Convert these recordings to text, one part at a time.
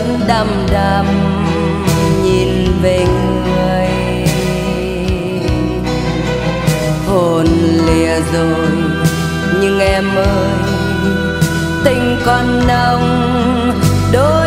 vẫn đăm đăm nhìn về người. Hồn lìa rồi, nhưng em ơi, tình còn nồng, đôi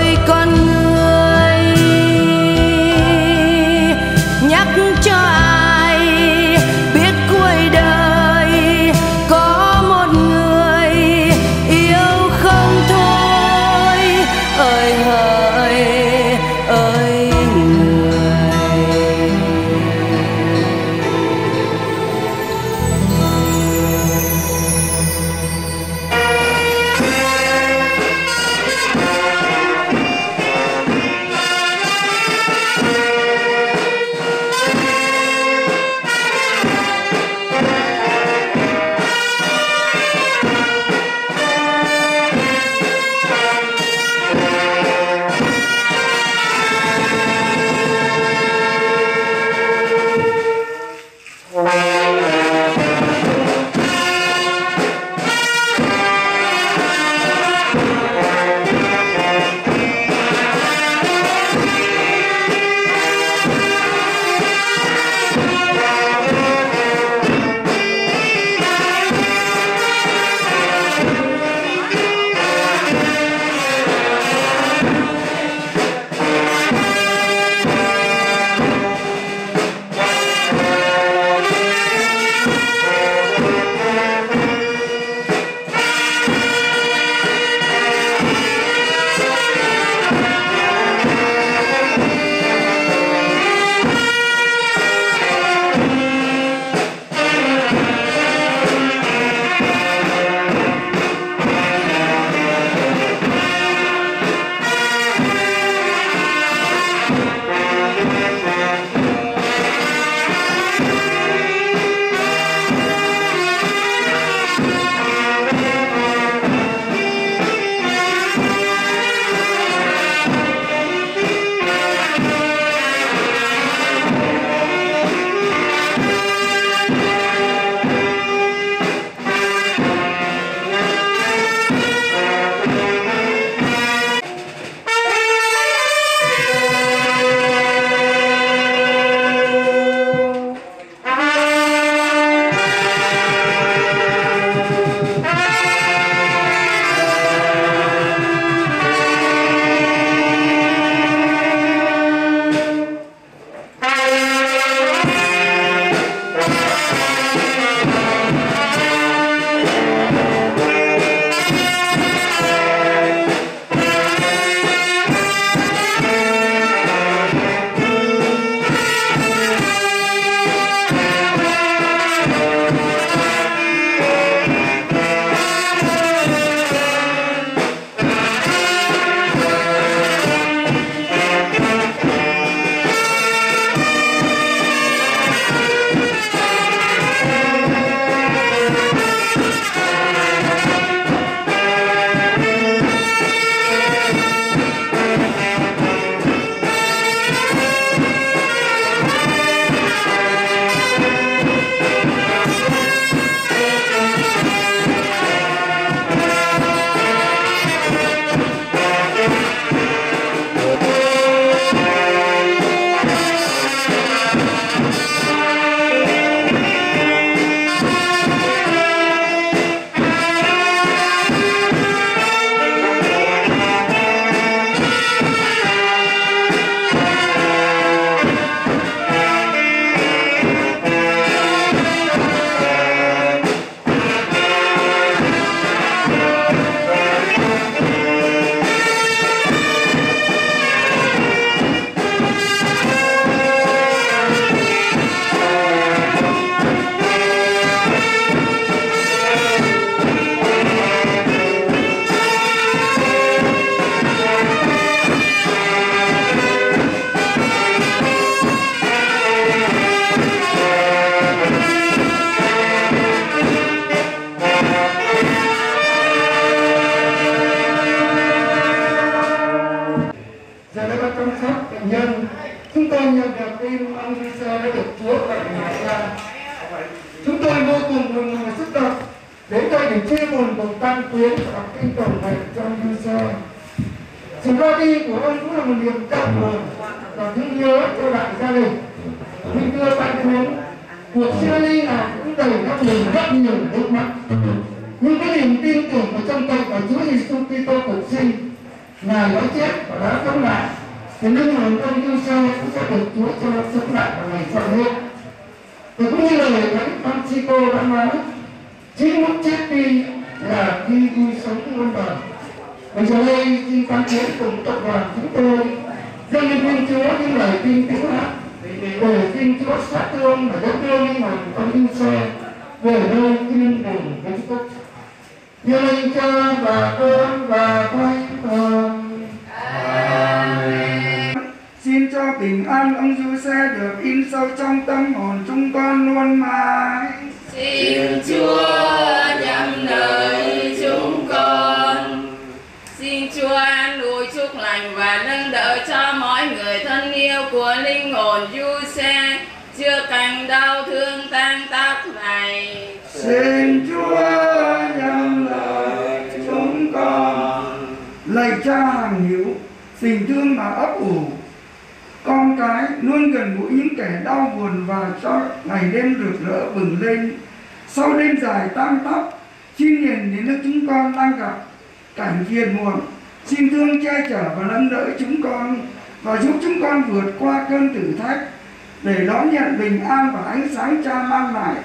nhận bình an và ánh sáng cha mang lại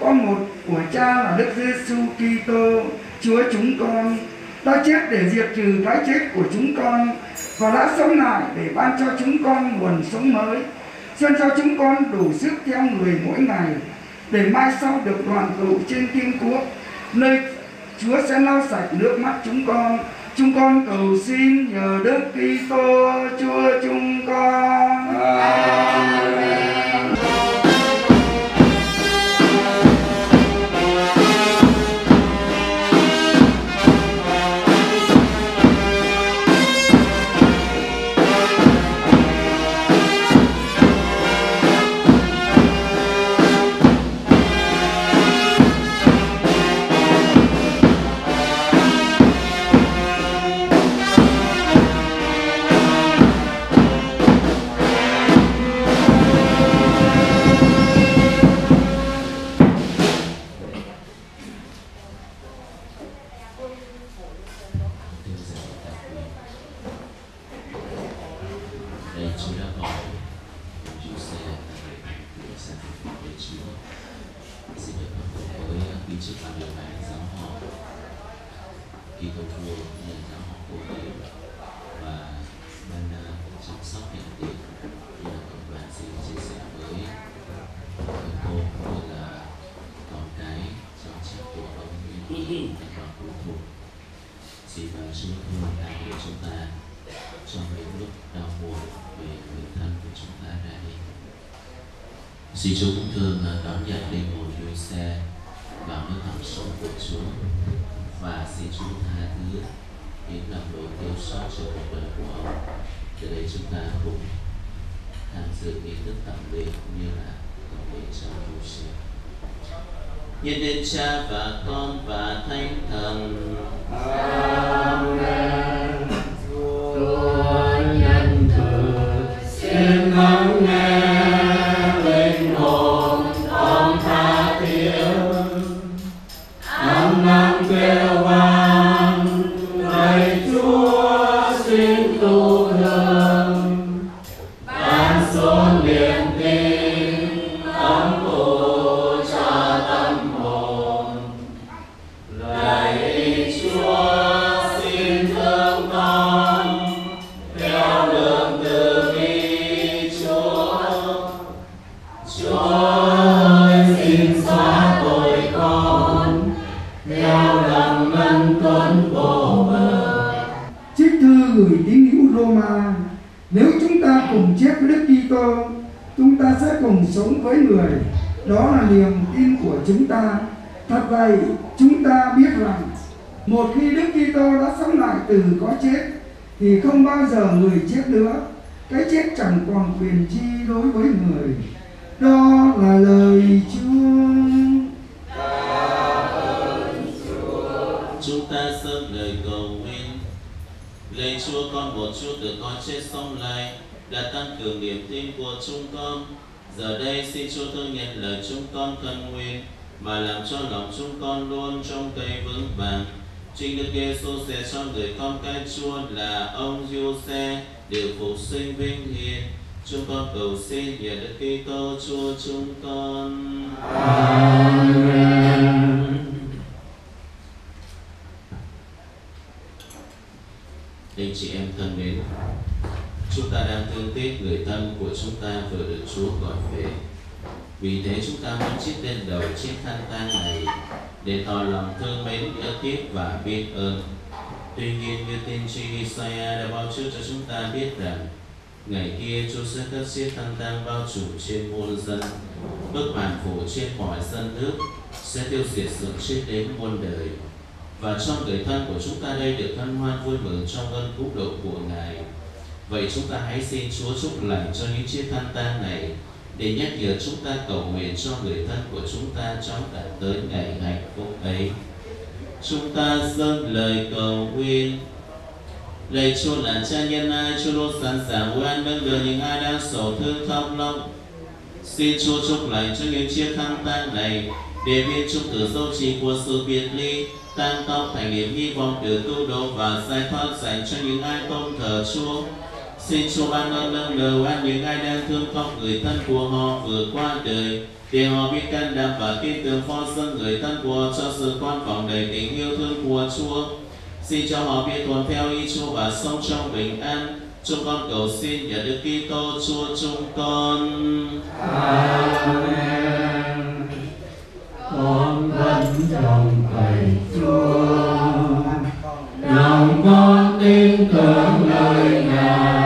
có một của cha là Đức Giêsu Kitô, Chúa chúng con đã chết để diệt trừ cái chết của chúng con và đã sống lại để ban cho chúng con nguồn sống mới xin cho chúng con đủ sức theo người mỗi ngày để mai sau được đoàn tụ trên thiên quốc, nơi Chúa sẽ lau sạch nước mắt chúng con chúng con cầu xin nhờ Đức Kitô, Chúa chúng con. Amen. của xuống và xin Chúa tha thứ những lầm lỗi thiếu sót trong cuộc đời của ông. Từ đây chúng ta cùng tham dự nghi thức tẩm biệt cũng như là tẩm lễ trong du xe nhân đến cha và con và thánh thần. Amen. thì không bao giờ người chết nữa. Cái chết chẳng còn quyền chi đối với người. Đó là lời chúa. Chúng ta xin lời cầu nguyện. Lạy chúa, con một chúa từ con chết sống lại, đã tăng cường niềm tin của chúng con. Giờ đây, xin chúa thương nhận lời chúng con cần nguyện, mà làm cho lòng chúng con luôn trong cây vững vàng. Trinh Đức Giêsu sẽ cho người con cái Chúa là ông Giuse được phục sinh vinh hiển. Chúng con cầu xin nhờ Đức Kitô Chúa chúng con. Amen. Anh chị em thân mến, chúng ta đang thương tiếc người thân của chúng ta vừa được Chúa gọi về. Vì thế chúng ta muốn chiếc lên đầu chiếc khăn tang này để tỏ lòng thương mến nhớ tiếc và biết ơn. Tuy nhiên như tiên tri Isaiah đã báo trước cho chúng ta biết rằng ngày kia Chúa sẽ cất chiếc khăn tang bao trùm trên muôn dân, bức màn phủ trên mọi dân nước sẽ tiêu diệt sự chết đến muôn đời và cho người thân của chúng ta đây được hân hoan vui mừng trong ơn cứu độ của Ngài. Vậy chúng ta hãy xin Chúa chúc lành cho những chiếc khăn tang này để nhắc nhở chúng ta cầu nguyện cho người thân của chúng ta trong đạt tới ngày hạnh phúc ấy. Chúng ta dâng lời cầu nguyện. Lạy Chúa là cha nhân ai, Chúa luôn sẵn sàng quan nâng đỡ những ai đang sầu thương thong lòng. Xin Chúa chúc lành cho những chiếc khăn tang này để viên chúc từ sâu trì của sự biệt ly tan tóc thành niềm hy vọng được tu độ và giải thoát dành cho những ai tôn thờ Chúa. Xin Chúa ban ơn nâng đầu an những ai đang thương con người thân của họ vừa qua đời để họ biết can đảm và tin tưởng phó dâng người thân của cho sự quan vọng đầy tình yêu thương của Chúa. Xin cho họ biết tuân theo ý Chúa và sống trong bình an. Chúng con cầu xin nhận Đức Kitô Chúa chúng con. Amen. Con vẫn trong thầy Chúa, lòng con tin tưởng lời Ngài,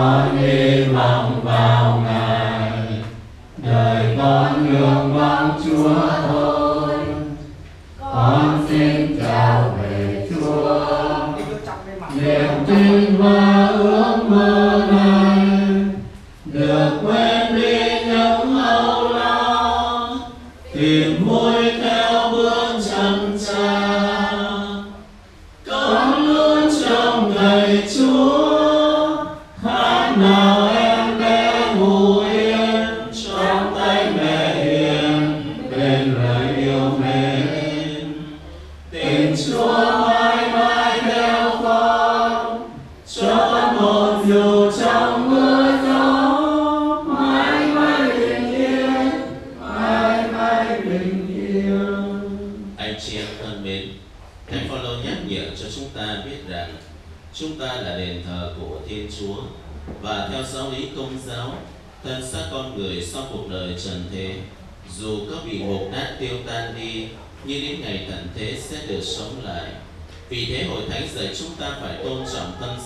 con hy vọng vào Ngài, đời con ngưỡng mong Chúa thôi. Con xin chào về Chúa, niềm tin và ước mơ này được quên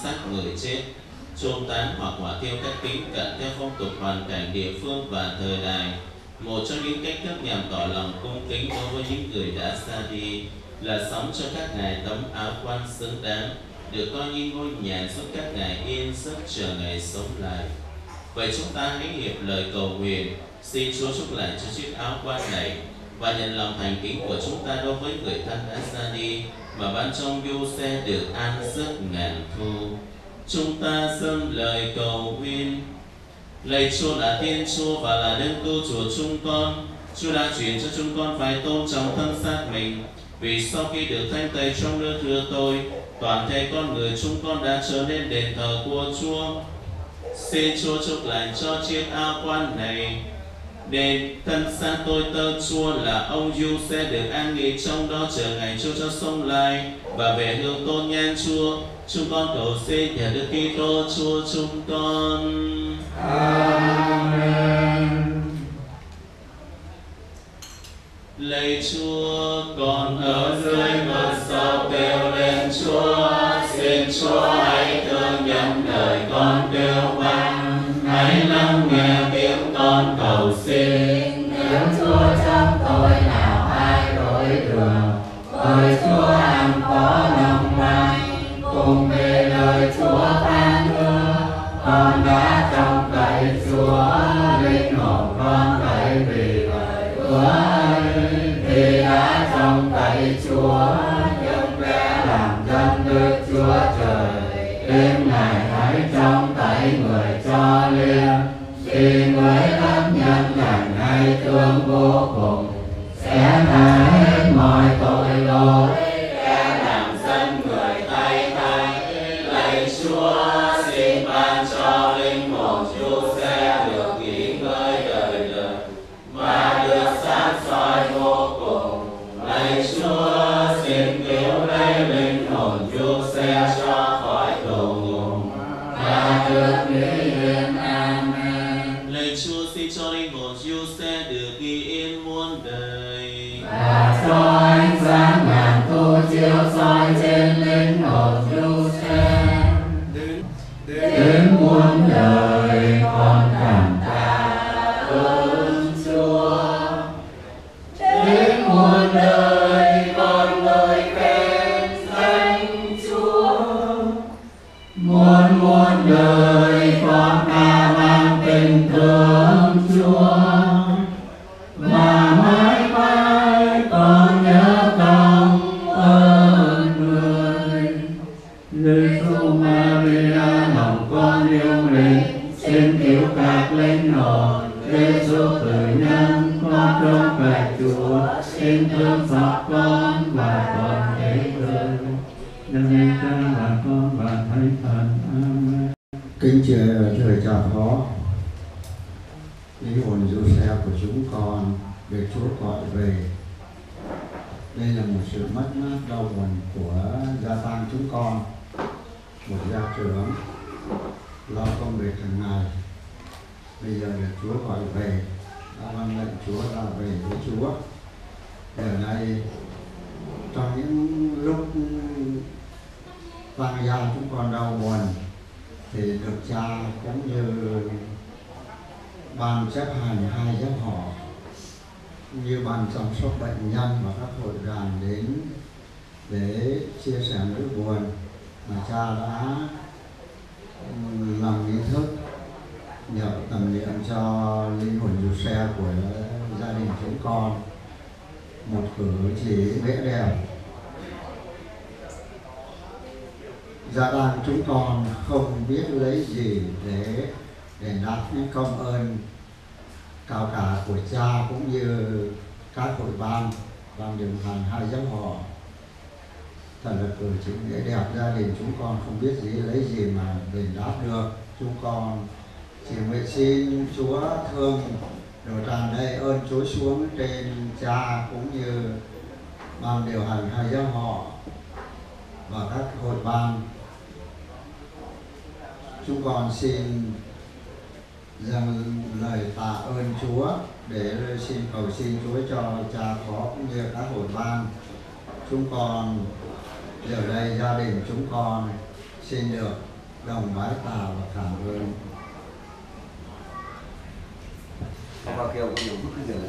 xác người chết, chôn tán hoặc hỏa thiêu cách kính cận theo phong tục hoàn cảnh địa phương và thời đại. Một trong những cách thức nhằm tỏ lòng cung kính đối với những người đã xa đi là sống cho các ngài tấm áo quan xứng đáng, được coi như ngôi nhà giúp các ngài yên giấc chờ ngày sống lại. Vậy chúng ta hãy hiệp lời cầu nguyện, xin Chúa chúc lành cho chiếc áo quan này và nhận lòng thành kính của chúng ta đối với người thân đã xa đi mà ban trong vô xe được an giấc ngàn thu. Chúng ta dâng lời cầu nguyện. Lạy Chúa là Thiên Chúa và là Đấng Cứu Chúa chúng con. Chúa đã truyền cho chúng con phải tôn trọng thân xác mình. Vì sau khi được thanh tẩy trong nước rửa tôi, toàn thể con người chúng con đã trở nên đền thờ của Chúa. Xin Chúa chúc lành cho chiếc áo quan này để thân xác tôi tơ Chúa là ông Du sẽ được an nghỉ trong đó chờ ngày Chúa cho sống lại và về hương tôn nhan Chúa. Chúng con cầu xin nhờ Đức Kitô Chúa chúng con. Amen. Lạy Chúa, con ở dưới vực sâu kêu lên Chúa, xin Chúa hãy thương nhận lời con kêu nguyện xin với pháp nhân lành hay thương vô cùng. Sẽ tha hết mọi tội lỗi. Ngàn thu chiếu soi trên thời chào phó Linh hồn du xe của chúng con được Chúa gọi về. Đây là một sự mất mát đau buồn của gia tăng chúng con. Một gia trưởng lo công việc hàng ngày. Bây giờ được Chúa gọi về. Đã ban lệnh Chúa ra về với Chúa. Giờ này, trong những lúc tăng gia chúng con đau buồn thì được cha cũng như ban chấp hành hai giám họ như ban chăm sóc bệnh nhân và các hội đoàn đến để chia sẻ nỗi buồn mà cha đã làm nghi thức nhập tầm niệm cho linh hồn dù xe của gia đình chúng con. Một cử chỉ vẽ đẹp gia đình chúng con không biết lấy gì để để đáp những công ơn cao cả của cha cũng như các hội ban ban điều hành hai giám họ thật là cử chỉ nghĩa đẹp, gia đình chúng con không biết gì, lấy gì mà đền đáp được. Chúng con chỉ nguyện xin Chúa thương đồ tràn đầy ơn Chúa xuống trên cha cũng như ban điều hành hai giám họ và các hội ban chúng con xin dâng lời tạ ơn Chúa để xin cầu xin Chúa cho cha khó cũng như các hội ban. Chúng con giờ đây gia đình chúng con xin được đồng bái tạ và cảm ơn. Qua kêu có nhiều bức cái giường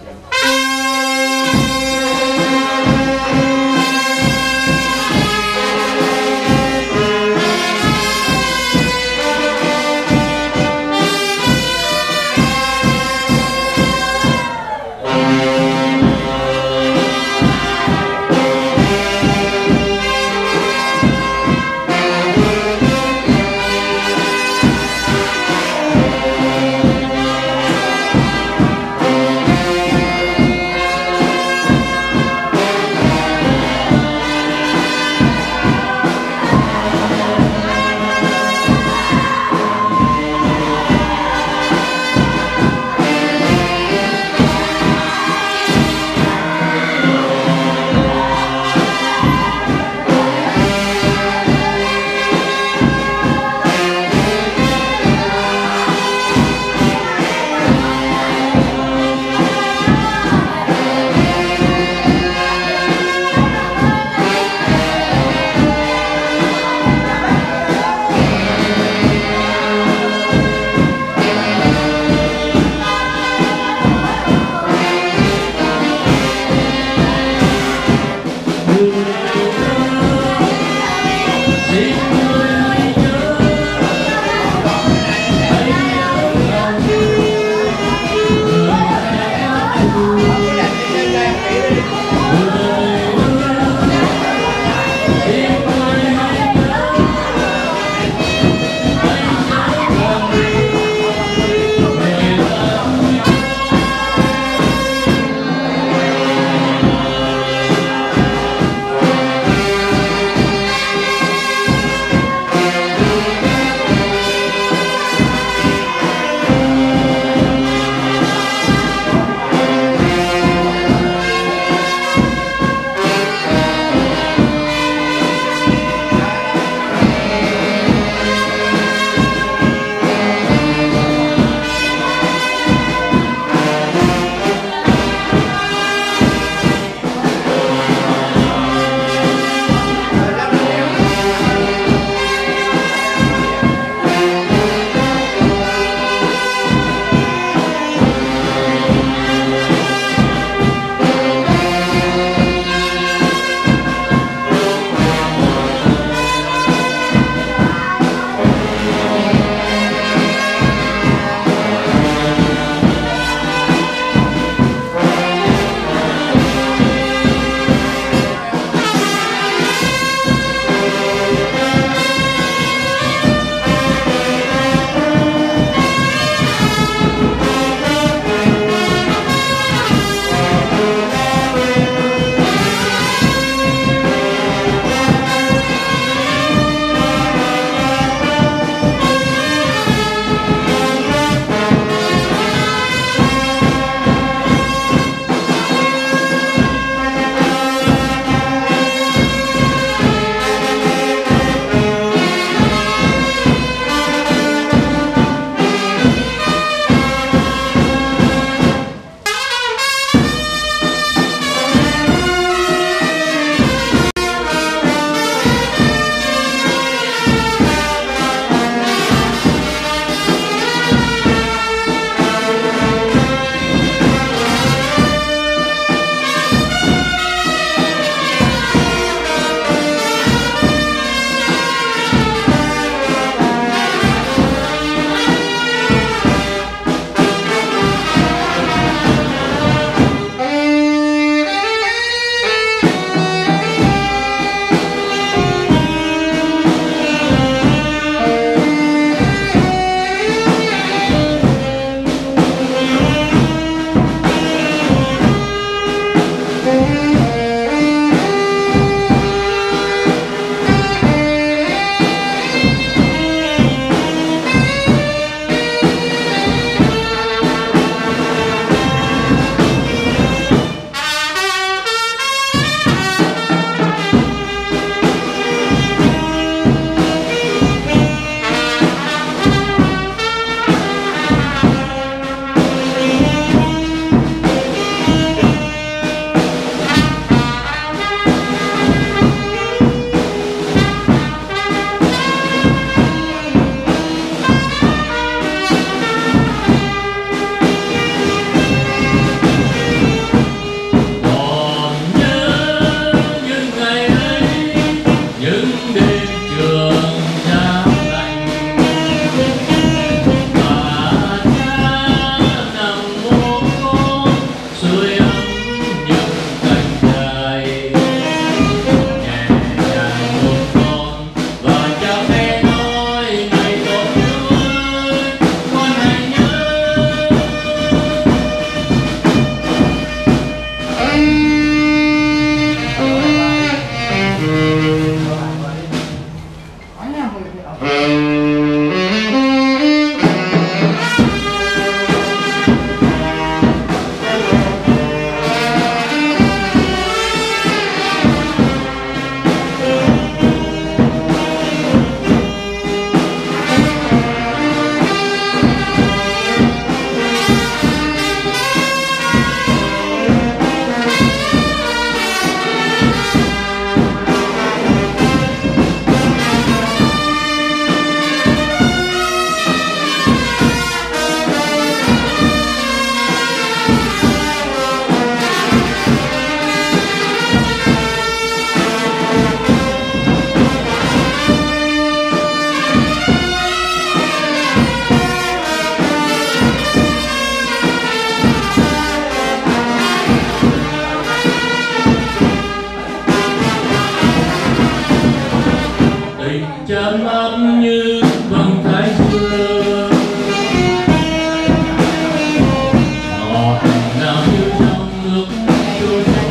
Thank you.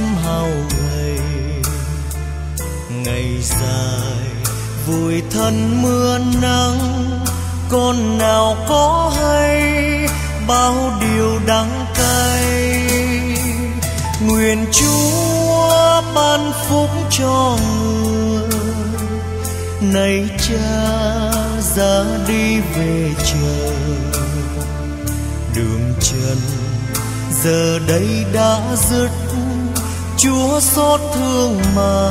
Em hao gầy ngày dài vui thân mưa nắng, con nào có hay, bao điều đắng cay. Nguyện chúa ban phúc cho người. Này cha, ra đi về trời. Đường chân giờ đây đã dứt chúa xót thương mà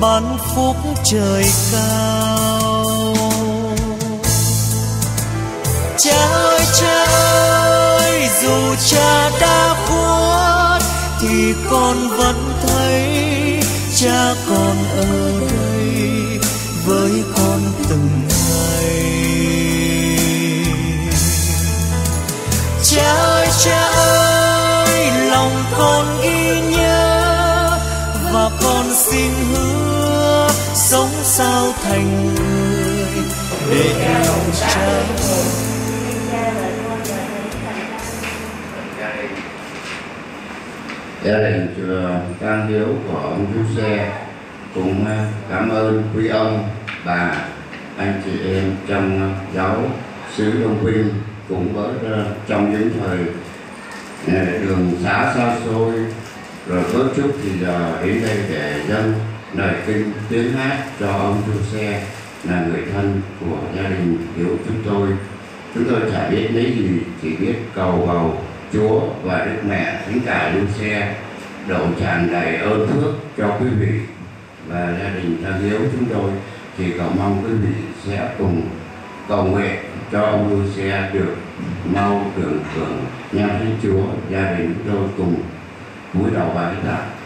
ban phúc trời cao. Cha ơi cha ơi, dù cha đã khuất thì con vẫn thấy cha còn ở đây với con từng ngày. Cha ơi cha ơi, lòng con ghi nhớ và con xin hứa sống sao thành người. Để lòng cha gia đình ờ, chùa Tăng Hiếu của ông chú Xe cũng ờ, cảm ơn quý ông bà, anh chị em trong ờ, giáo xứ Đông Vinh cũng với trong những thời đường xá xa xôi rồi có chút thì giờ đến đây để dân lời kinh tiếng hát cho ông chủ Xe là người thân của gia đình Hiếu chúng tôi. Chúng tôi chả biết lấy gì, chỉ biết cầu bầu Chúa và Đức Mẹ Thánh Cả Lưu Xe, đổ tràn đầy ơn phước cho quý vị và gia đình thân Hiếu chúng tôi. Thì cầu mong quý vị sẽ cùng cầu nguyện cho ông Lưu Xe được mau tưởng thưởng nhau Thánh Chúa, gia đình chúng tôi cùng cúi đầu bài chúng ta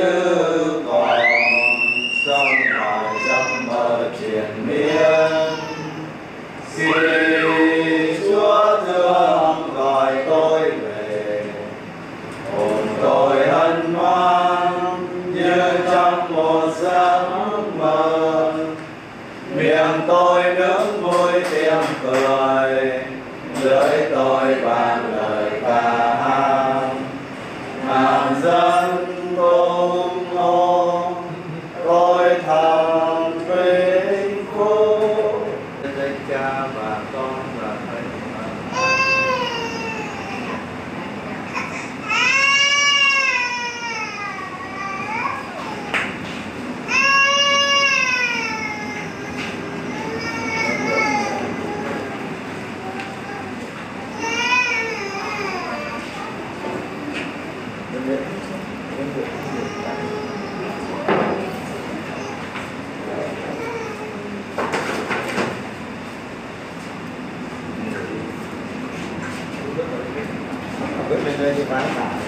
cứ như còn sống ngoài giấc mơ triền miên xin tôi vang lời ca hát ngàn dân tung hô tôi thầm vinh phúc danh cha và con và thánh Bước lên đây thì bán cả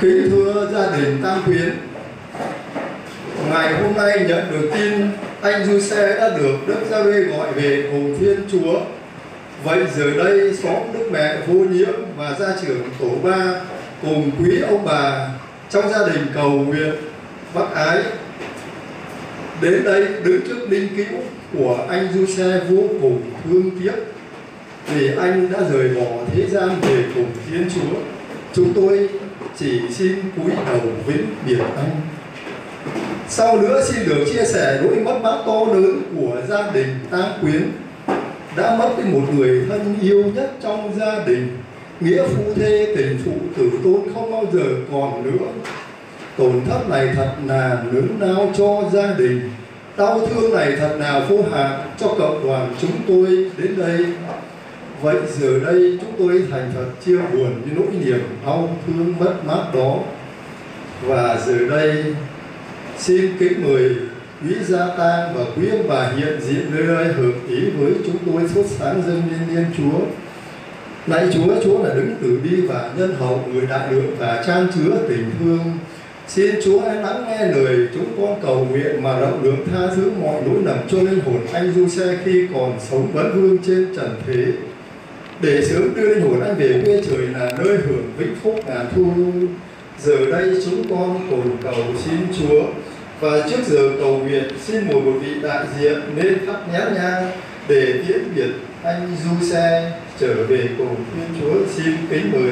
Kính thưa gia đình Tam Quyến. Ngày hôm nay nhận được tin anh Du Xe đã được Đức Gia Bê gọi về cùng Thiên Chúa. Vậy giờ đây xóm Đức Mẹ Vô Nhiễm và gia trưởng Tổ Ba cùng quý ông bà trong gia đình cầu nguyện bác ái. Đến đây, đứng trước linh cữu của anh Du Xe vô cùng thương tiếc vì anh đã rời bỏ thế gian về cùng Thiên Chúa. Chúng tôi chỉ xin cúi đầu vĩnh biệt anh. Sau nữa xin được chia sẻ nỗi mất mát to lớn của gia đình Tang Quyến. Đã mất đi một người thân yêu nhất trong gia đình. Nghĩa phu thê tình phụ tử tôn không bao giờ còn nữa. Tổn thất này thật là lớn lao cho gia đình. Đau thương này thật là vô hạn cho cộng đoàn chúng tôi đến đây vậy giờ đây chúng tôi thành thật chia buồn với nỗi niềm đau thương mất mát đó và giờ đây xin kính mời quý gia tang và quý ông bà hiện diện nơi đây hợp ý với chúng tôi suốt sáng dân liên Thiên Chúa Lạy Chúa, Chúa là đứng từ bi và nhân hậu, người đại lượng và trang chứa tình thương. Xin Chúa hãy lắng nghe lời chúng con cầu nguyện mà rộng lượng tha thứ mọi lỗi lầm cho linh hồn anh Du Xe khi còn sống vấn vương trên trần thế. Để sớm đưa linh hồn anh về quê trời là nơi hưởng vĩnh phúc ngàn thu. Giờ đây chúng con cùng cầu xin Chúa và trước giờ cầu nguyện, xin mời một vị đại diện nên thắp nén nhang để tiễn biệt anh Du Xe trở về cùng Thiên Chúa, xin kính mời.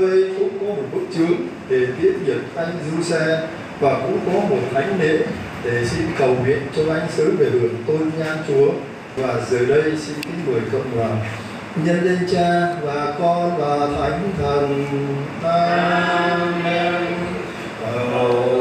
20 cũng có một bức chướng để tiễn biệt anh du xe và cũng có một thánh lễ để xin cầu nguyện cho anh sớm về đường tôn nhan Chúa. Và giờ đây xin kính mời cộng đoàn nhân lên cha và con và thánh thần. Amen. Amen.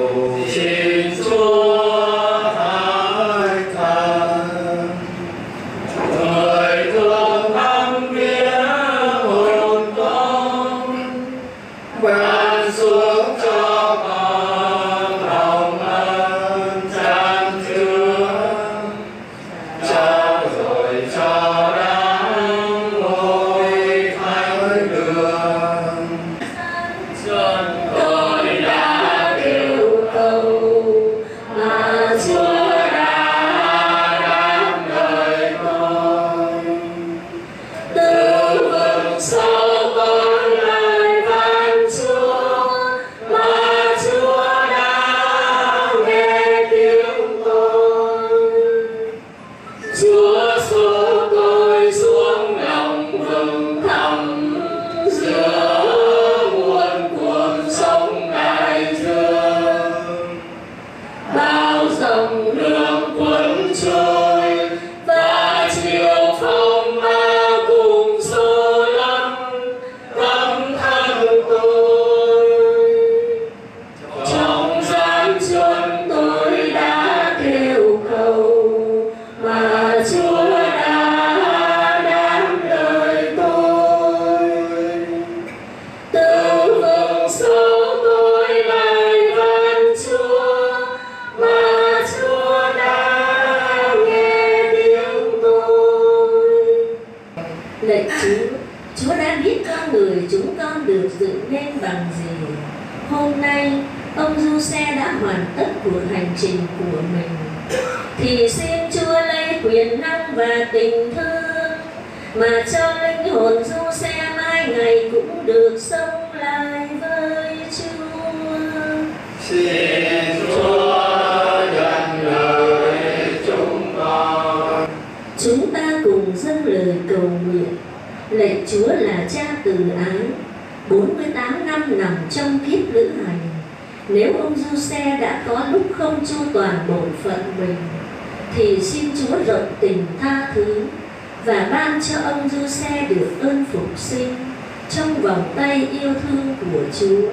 Vòng tay yêu thương của Chúa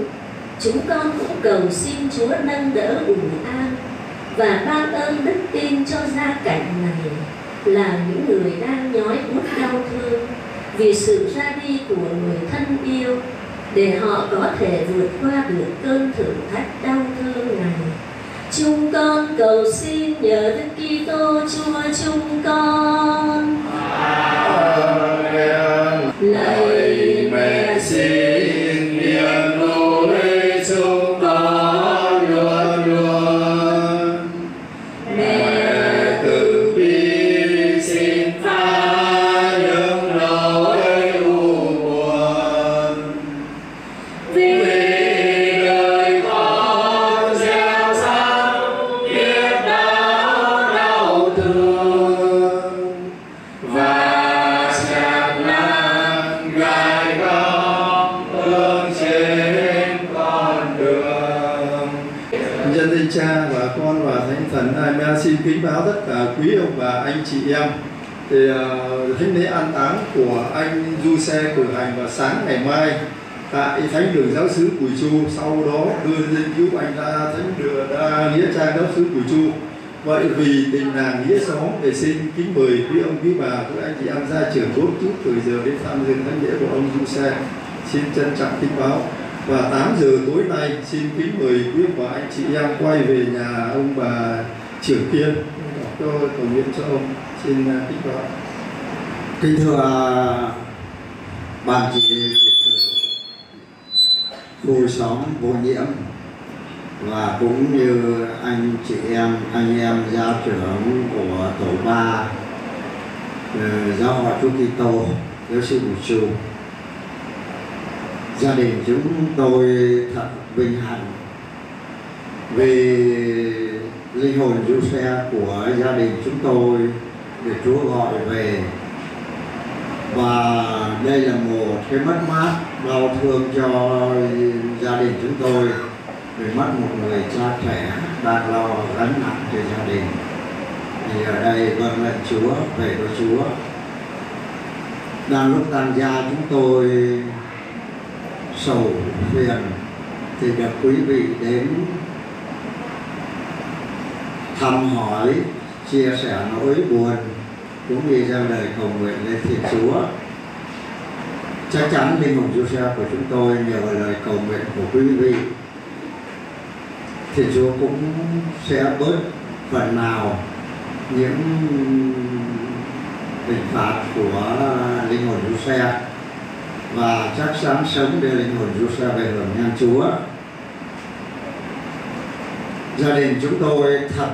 Chúng con cũng cầu xin Chúa nâng đỡ ủi an Và ban ơn đức tin cho gia cảnh này, Là những người đang nhói buốt đau thương vì sự ra đi của người thân yêu, để họ có thể vượt qua được cơn thử thách đau thương này. Chúng con cầu xin nhờ Đức của anh du xe cử hành vào sáng ngày mai tại thánh đường giáo xứ Cùi Chu. Sau đó đưa dân cứu anh ra thánh đường đa nghĩa trang giáo xứ Cùi Chu. Vậy vì tình làng nghĩa xóm để xin kính mời quý ông, quý bà, quý anh chị em ra trưởng đốt chút từ giờ đến tham dự thánh lễ của ông du xe. Xin trân trọng kính báo. Và 8 giờ tối nay, xin kính mời quý ông bà anh chị em quay về nhà ông bà trưởng kiên đọc cho cầu nguyện cho ông. Xin kính báo. Kính thưa ban chỉ huy khu xóm vô nhiễm và cũng như anh chị em, anh em gia trưởng của tổ ba ờ, giáo hội Chúa Kitô, giáo sư Bùi Chu gia đình chúng tôi thật vinh hạnh vì linh hồn du xe của gia đình chúng tôi được Chúa gọi về và đây là một cái mất mát, đau thương cho gia đình chúng tôi. Vì mất một người cha trẻ đang lo gánh nặng cho gia đình. Thì ở đây vâng lệnh Chúa, về với Chúa. Đang lúc tan gia chúng tôi sầu phiền, thì được quý vị đến thăm hỏi, chia sẻ nỗi buồn cũng như gieo lời cầu nguyện lên Thiên Chúa. Chắc chắn linh hồn Giuse của chúng tôi nhờ lời cầu nguyện của quý vị, Thiên Chúa cũng sẽ bớt phần nào những hình phạt của linh hồn Giuse và chắc chắn sớm đưa linh hồn Giuse về hưởng nhan Chúa. Gia đình chúng tôi thật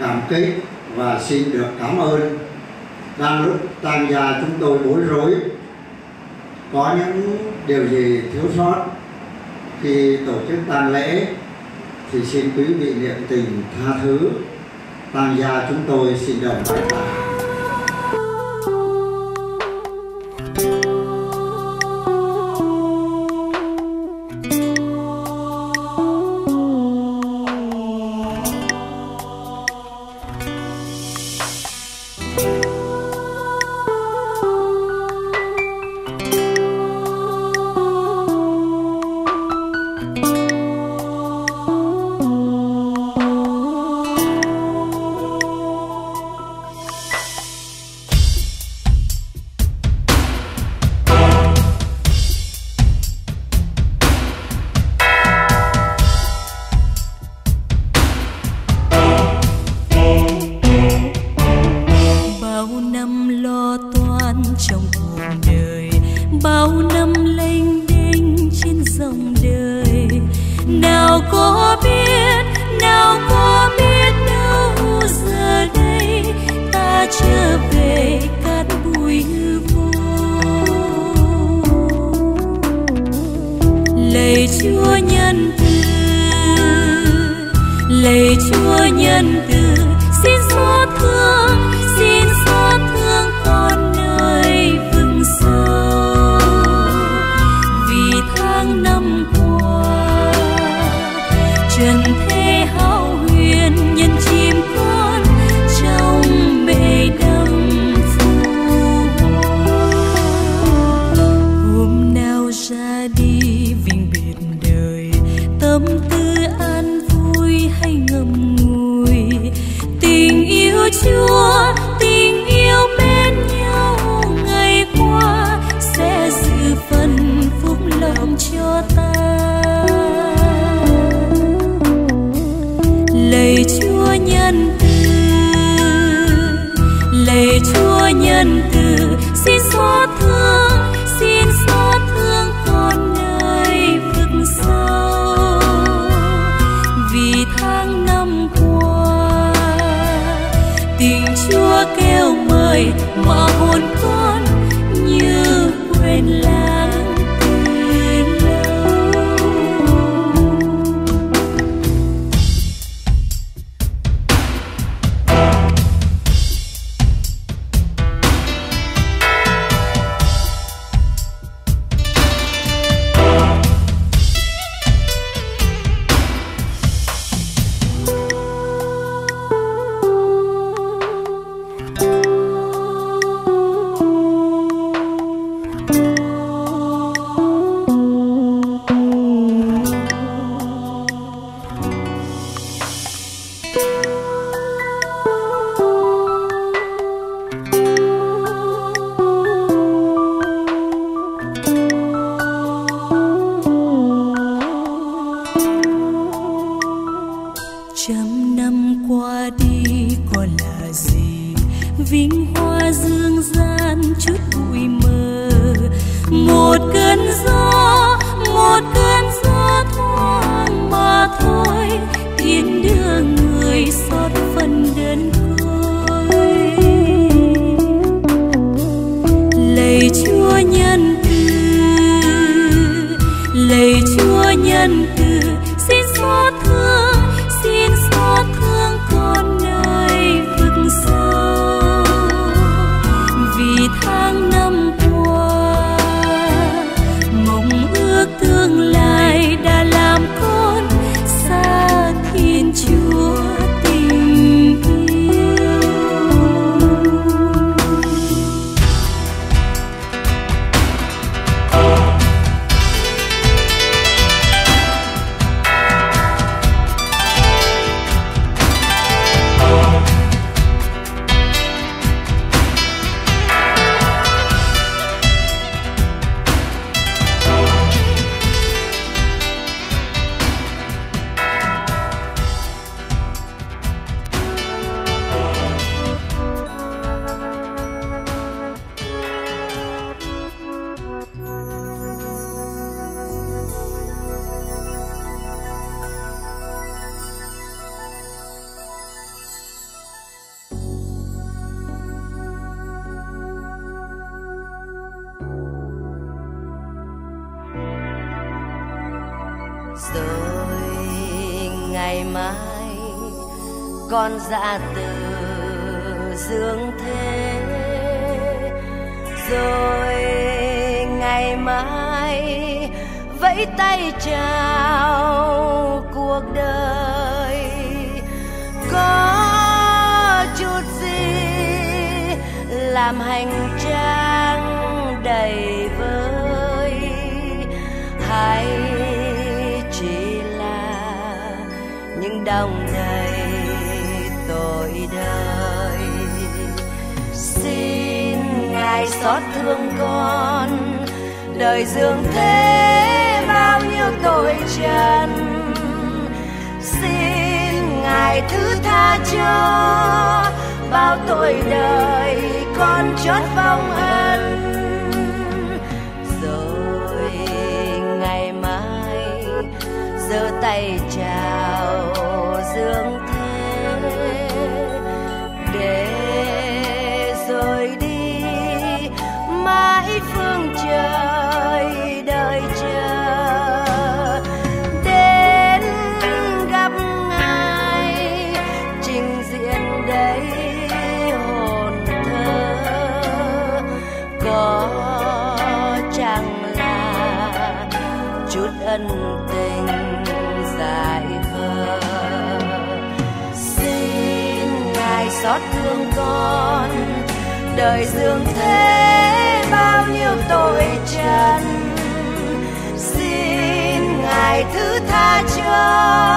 cảm kích và xin được cảm ơn. Đang lúc tang gia chúng tôi bối rối. Có những điều gì thiếu sót khi tổ chức tang lễ, thì xin quý vị niệm tình tha thứ. Tang gia chúng tôi xin đồng bày tỏ xin ngài thứ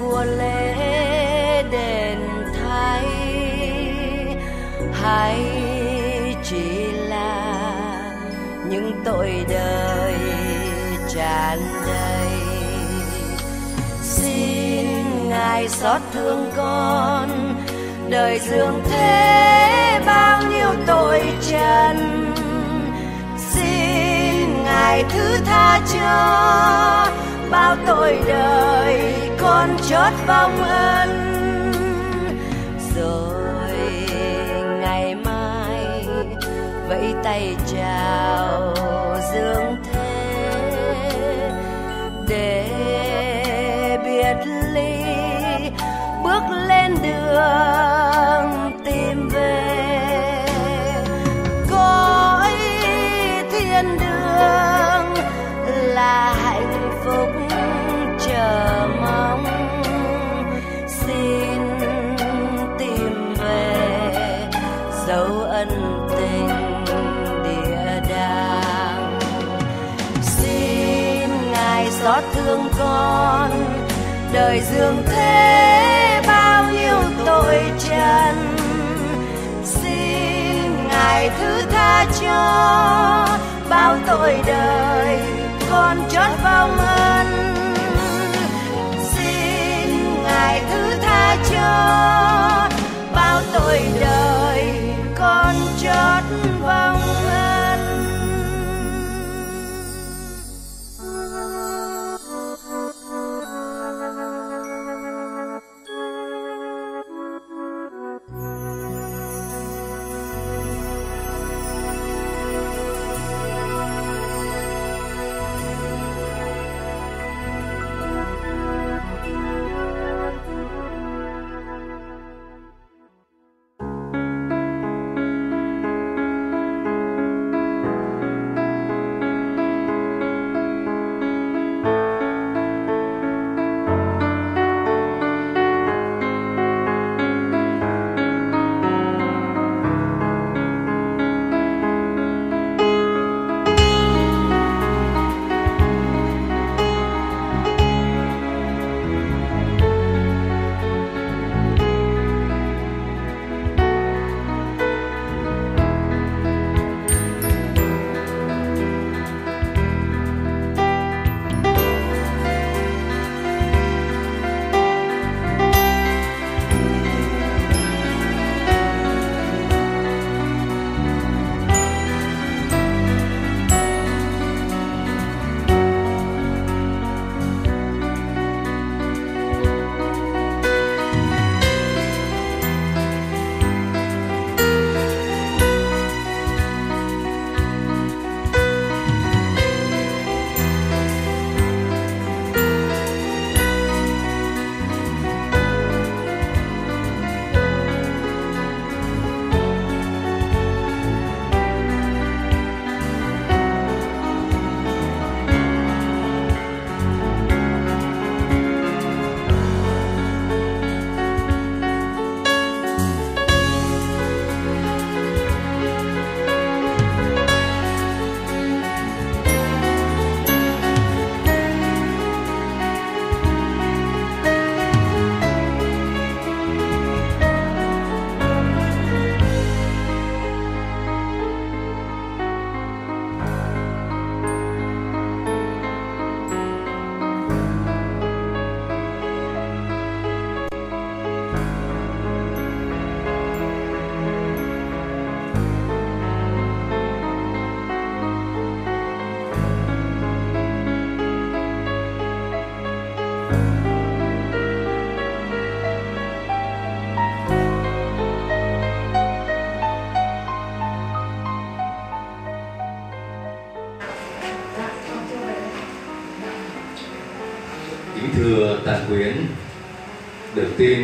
của lễ đền thay. Hay chỉ là những tội đời tràn đầy. Xin ngài xót thương con, đời dương thế bao nhiêu tội trần. Xin ngài thứ tha cho bao tội đời, con chót vong ân. Rồi ngày mai, vẫy tay chào dương thế. Để biệt ly, bước lên đường. Xót thương con. Đời dương thế bao nhiêu tội trần. Xin ngài thứ tha cho bao tội đời con chót vong ân. Xin ngài thứ tha cho bao tội đời con chót vong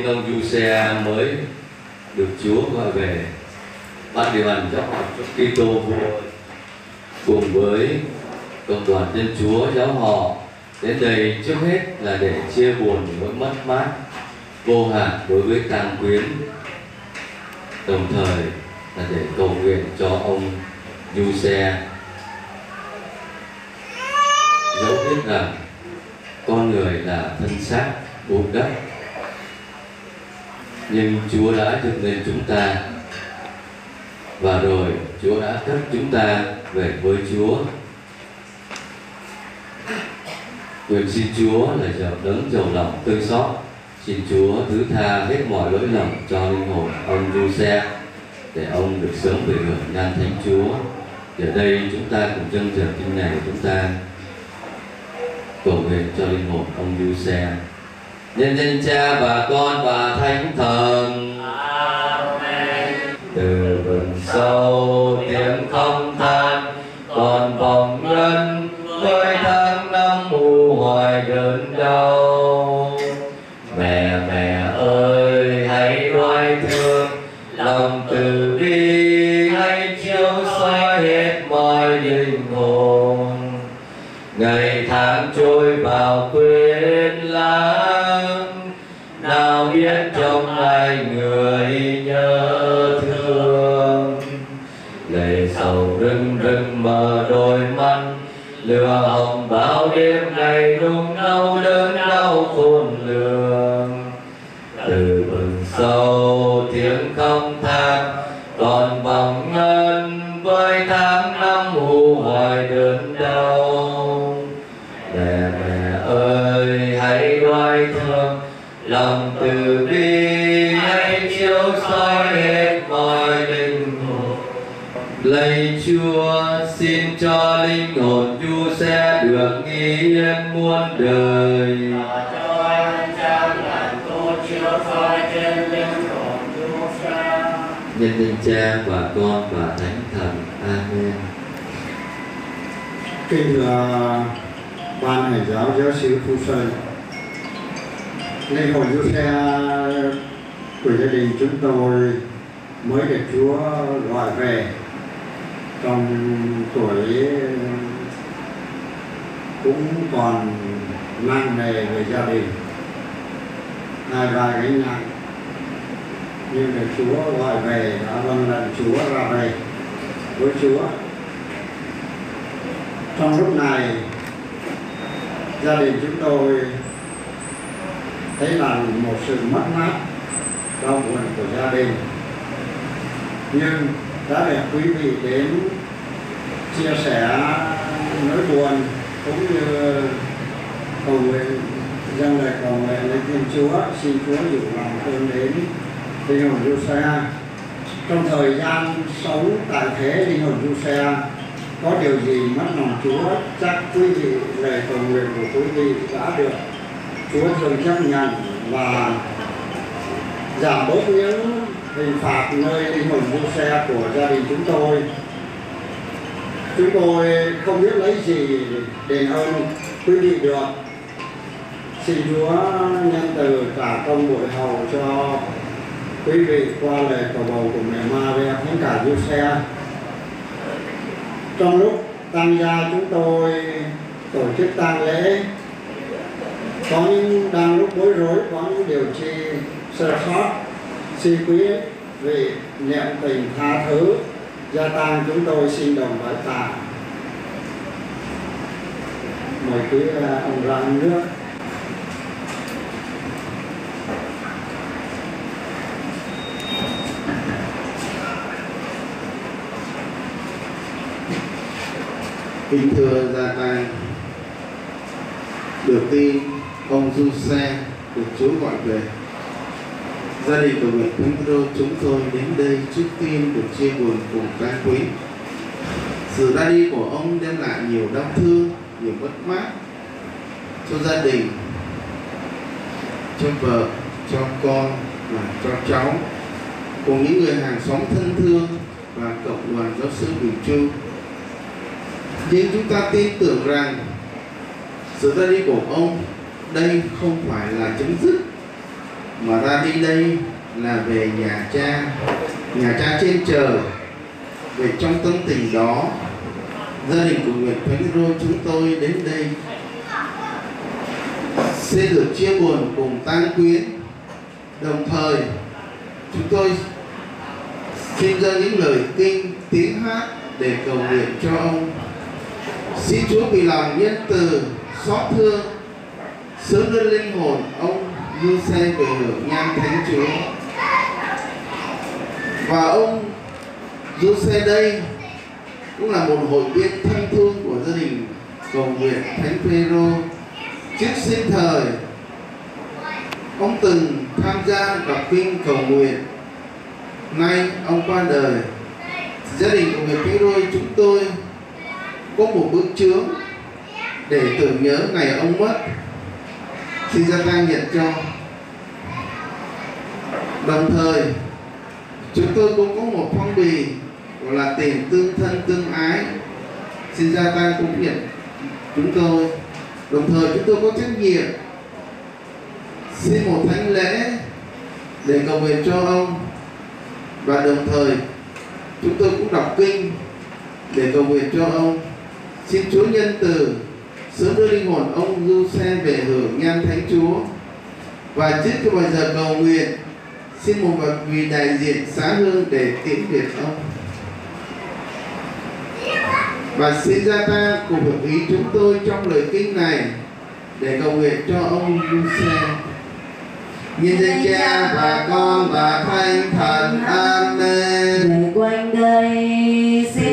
ông du mới được chúa gọi về. Ban điều hành giáo hội Kitô vua cùng với cộng đoàn dân chúa giáo họ đến đây trước hết là để chia buồn nỗi mất mát vô hạn đối với tang quyến, đồng thời là để cầu nguyện cho ông du xe. Dẫu biết rằng con người là thân xác bùn đất nhưng Chúa đã dựng nên chúng ta và rồi Chúa đã cất chúng ta về với Chúa Nguyện xin Chúa là giờ đấng giàu lòng, tươi xót Xin Chúa thứ tha hết mọi lỗi lầm cho linh hồn ông Du Xe để ông được sớm về hưởng nhan thánh Chúa. Giờ đây chúng ta cùng chân giờ kinh này chúng ta cầu nguyện cho linh hồn ông Du Xe. Nhân danh Cha và Con và Thánh Thần. Amen. Từ vườn sâu tiếng không than còn vòng ngân với tháng năm mù hoài đớn đau mẹ mẹ ơi hãy đoái thương lòng từ bi hãy chiếu soi hết mọi linh hồn ngày tháng trôi vào quên lãng nào biết trong ai người nhớ thương. Lệ sầu rưng rưng mờ đôi mắt lửa hồng bao đêm ngày nung nâu đớn đau khôn lường. Từ bừng sâu tiếng không than, còn vòng ngân với tháng năm u hoài đớn đau. Lòng từ bi hãy chiếu soi hết mọi linh hồn. Lạy chúa xin cho linh hồn du sẽ được yên muôn đời. Nhân danh cha và con và thánh thần. Amen. Kính thưa ban hành giáo giáo sứ Phu Sơn nên hồi giữ xe của gia đình chúng tôi mới được Chúa gọi về trong tuổi cũng còn nặng nề về gia đình. Hai ba gánh nặng, nhưng được Chúa gọi về, đã vâng lần Chúa ra về với Chúa. Trong lúc này, gia đình chúng tôi thấy là một sự mất mát, đau buồn của gia đình. Nhưng đã được quý vị đến chia sẻ nỗi buồn cũng như cầu nguyện dân lời cầu nguyện lên Thiên Chúa, xin Chúa dịu lòng thương đến linh hồn du xe trong thời gian sống tại thế linh hồn du xe có điều gì mất lòng Chúa? Chắc quý vị lời cầu nguyện của quý vị đã được Chúa thường chấp nhận và giảm bớt những hình phạt nơi linh hồn du xe của gia đình chúng tôi. Chúng tôi không biết lấy gì đền ơn quý vị được. Xin Chúa nhân từ trả công buổi hầu cho quý vị qua lời cầu bầu của mẹ Maria Thánh cả du xe. Trong lúc tăng gia chúng tôi tổ chức tang lễ có những đang lúc bối rối, có những điều chi sơ sót. Xin quý vị niệm tình tha thứ, gia tăng chúng tôi xin đồng bái tạ. Mời quý à, ông ra nước. Kính thưa gia tăng, Được tin ông Du Xe được Chúa gọi về. Gia đình của Nguyễn Thánh Đô chúng tôi đến đây trước tiên được chia buồn cùng ca quý. Sự ra đi của ông đem lại nhiều đau thương, nhiều mất mát cho gia đình, cho vợ, cho con và cho cháu. Cùng những người hàng xóm thân thương và cộng đoàn giáo sư Bình Chu. Nhưng chúng ta tin tưởng rằng sự ra đi của ông đây không phải là chấm dứt, mà ta đi đây là về nhà cha nhà cha trên trời. Về trong tâm tình đó, gia đình của Nguyễn thánh rô chúng tôi đến đây. Sẽ được chia buồn cùng tang quyến. Đồng thời, chúng tôi xin ra những lời kinh, tiếng hát để cầu nguyện cho ông. Xin chúa vì lòng nhân từ, xót thương sớm đưa linh hồn ông du xe về hưởng nhang thánh chúa. Và ông du xe đây cũng là một hội viên thân thương của gia đình cầu nguyện thánh Phêrô trước sinh thời, ông từng tham gia đọc kinh cầu nguyện. Nay, ông qua đời. Gia đình của người Phêrô chúng tôi có một bức chướng để tưởng nhớ ngày ông mất xin gia tăng nhiệt cho. Đồng thời, chúng tôi cũng có một phong bì gọi là tiền tương thân tương ái. Xin gia tăng cũng nhiệt chúng tôi. Đồng thời, chúng tôi có trách nhiệm xin một thánh lễ để cầu nguyện cho ông. Và đồng thời, chúng tôi cũng đọc kinh để cầu nguyện cho ông. Xin Chúa nhân từ sớm đưa linh hồn ông du xe về hưởng nhan thánh Chúa và trước cái bài giờ cầu nguyện xin một vị đại diện xá hương để tiễn biệt ông. Và xin gia ta cùng hợp ý chúng tôi trong lời kinh này để cầu nguyện cho ông du xe Nhìn danh cha và con và thánh thần Amen. Về quanh đây xin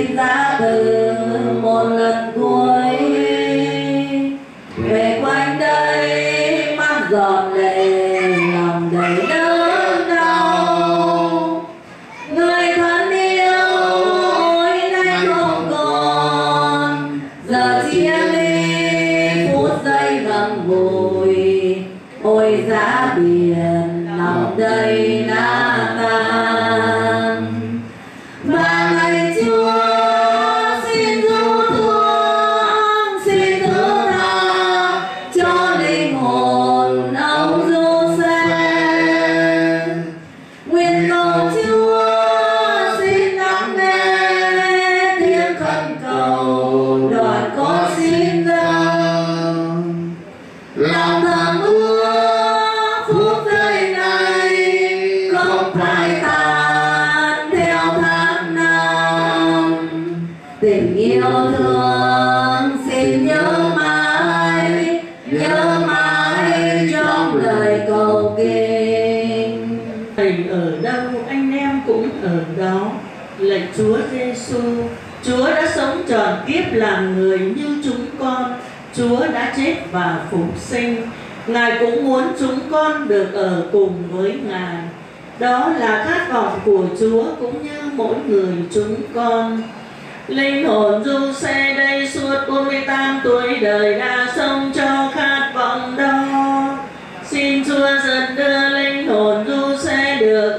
con được ở cùng với Ngài. Đó là khát vọng của Chúa cũng như mỗi người chúng con. Linh hồn du xe đây suốt 48 tuổi đời đã sống cho khát vọng đó. Xin Chúa dần đưa linh hồn du sẽ được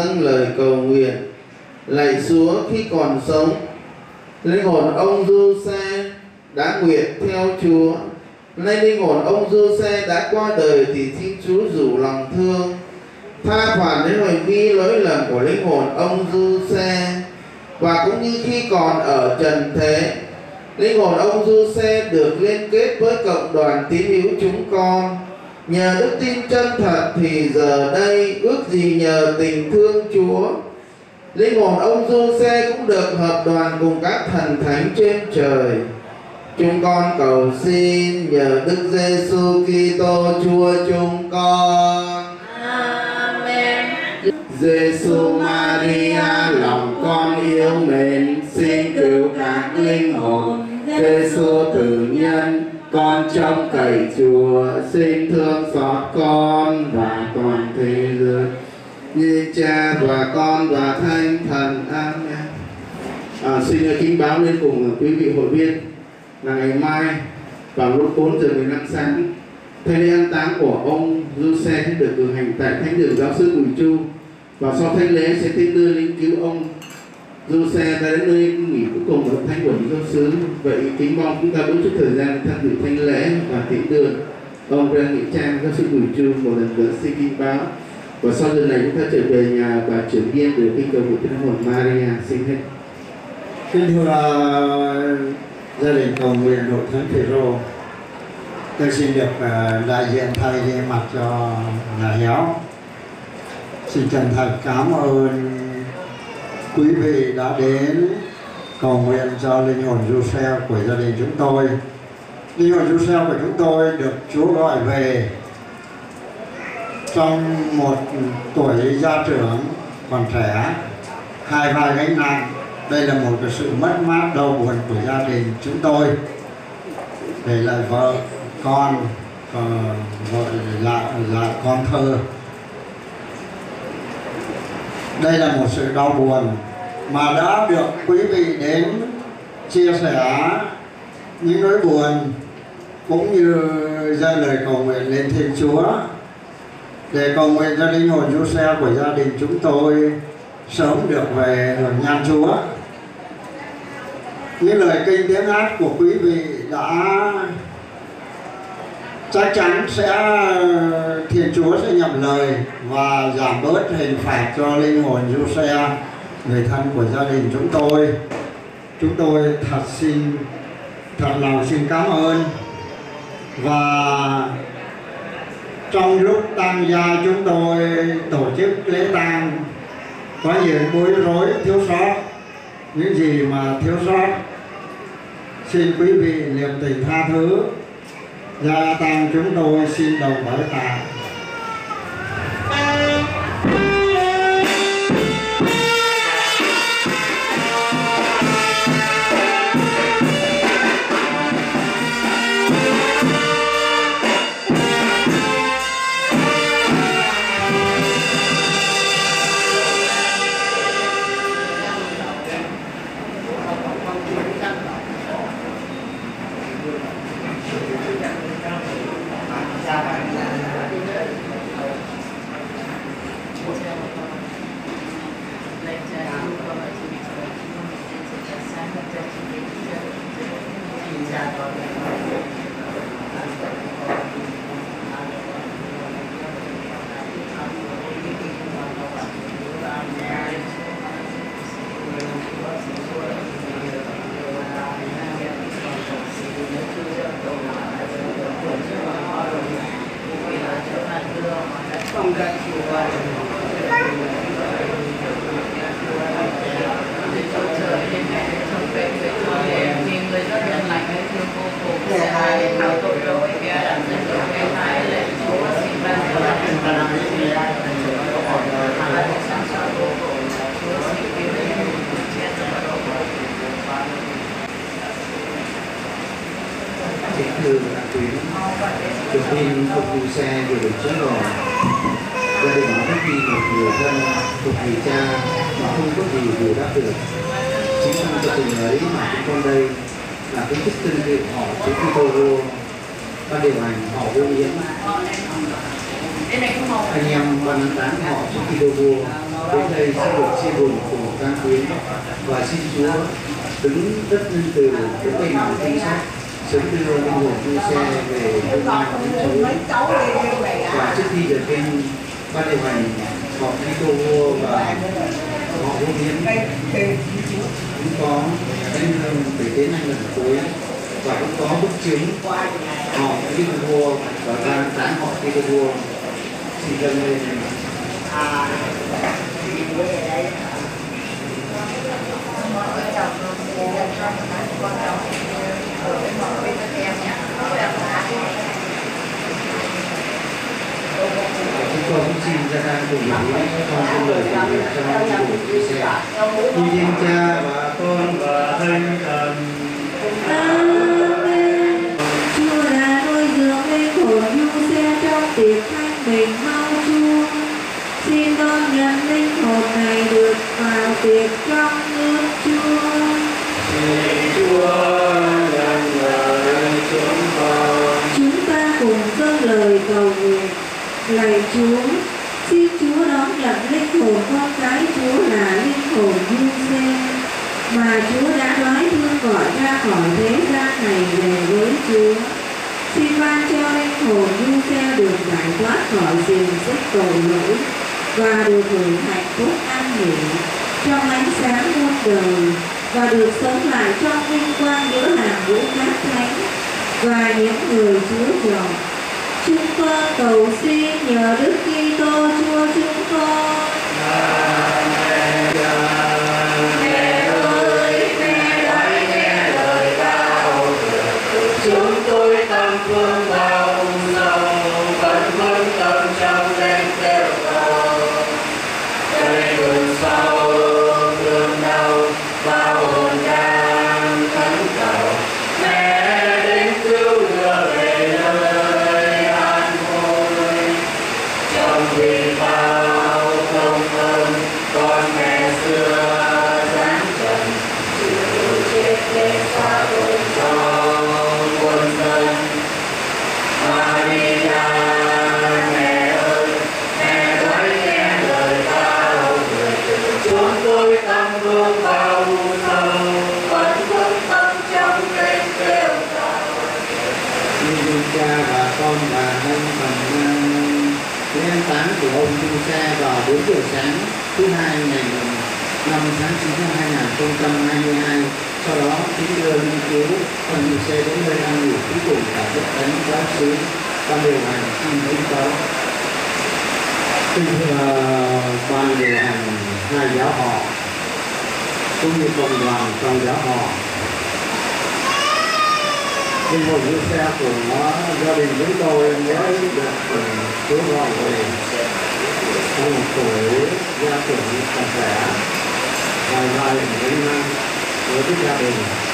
dâng lời cầu nguyện, Lạy Chúa khi còn sống. Linh hồn ông Du Xe đã nguyện theo Chúa. Nay linh hồn ông Du Xe đã qua đời Thì xin Chúa rủ lòng thương. Tha khoản đến hành vi lỗi lầm của linh hồn ông Du Xe Và cũng như khi còn ở trần thế, Linh hồn ông Du Xe được liên kết với cộng đoàn tín hữu chúng con. Nhờ đức tin chân thật thì giờ đây ước gì nhờ tình thương Chúa. Linh hồn ông Du Xe cũng được hợp đoàn cùng các thần thánh trên trời. Chúng con cầu xin nhờ Đức Giêsu Kitô Chúa chúng con. Amen Giêsu Maria lòng con yêu mến xin cứu các linh hồn Giêsu tử nhân con trong cậy chùa xin thương xót con và toàn thế giới. Như cha và con và thánh thần. Amen. À, xin kính báo lên cùng quý vị hội viên. Là ngày mai vào lúc 4 giờ 15 sáng thay lễ an táng của ông Du Xe sẽ được cử hành tại thánh đường giáo sư Bùi Chu. Và sau thánh lễ sẽ tiếp đưa linh cứu ông du xe ta đến nơi nghỉ cuối cùng ở thánh quần giáo sứ vậy kính mong chúng ta bớt chút thời gian tham dự thánh lễ và tiễn đường. Ông Ren Nghị Trang giáo sư Bùi Trương một lần nữa xin kính báo. Và sau lần này chúng ta trở về nhà bà trưởng viên để kinh cầu của Thiên Hồn Maria xin hết. Kính thưa à, gia đình cầu nguyện hội thánh Phêrô, tôi xin được uh, đại diện thay mặt cho nhà giáo. Xin chân thành cảm ơn quý vị đã đến cầu nguyện cho linh hồn du xe của gia đình chúng tôi. Linh hồn du xe của chúng tôi được Chúa gọi về trong một tuổi gia trưởng còn trẻ, hai vai gánh nặng. Đây là một cái sự mất mát đau buồn của gia đình chúng tôi. Để lại vợ con ờ, vợ lại lại con thơ đây là một sự đau buồn mà đã được quý vị đến chia sẻ những nỗi buồn cũng như ra lời cầu nguyện lên Thiên Chúa. Để cầu nguyện cho linh hồn du xe của gia đình chúng tôi sớm được về hưởng nhan Chúa. Những lời kinh tiếng hát của quý vị đã chắc chắn sẽ ờ, Thiên Chúa sẽ nhầm lời và giảm bớt hình phạt cho linh hồn du xe người thân của gia đình chúng tôi. Chúng tôi thật xin, thật lòng xin cảm ơn. Và trong lúc tang gia chúng tôi tổ chức lễ tang, có những bối rối, thiếu sót. Những gì mà thiếu sót, xin quý vị niềm tình tha thứ gia tăng chúng tôi xin đồng bởi tạ nghỉ trong ánh sáng muôn đời và được sống lại trong vinh quang giữa hàng ngũ các thánh và những người Chúa dòng Chúng con cầu xin nhờ Đức Kitô Chúa chúng con. Amen đó đưa nghiên cứu ông Du Xe đến nơi ăn ngủ cuối cùng cả đức đánh giáo sứ ban điều hành xin thông cáo. Xin ban điều hành hai giáo họ cũng như cộng đoàn trong giáo họ linh một chiếc xe của gia đình chúng tôi mới được ờ, cứu gọi về. Trong một tuổi gia trưởng còn trẻ vài vài mấy năm với gia đình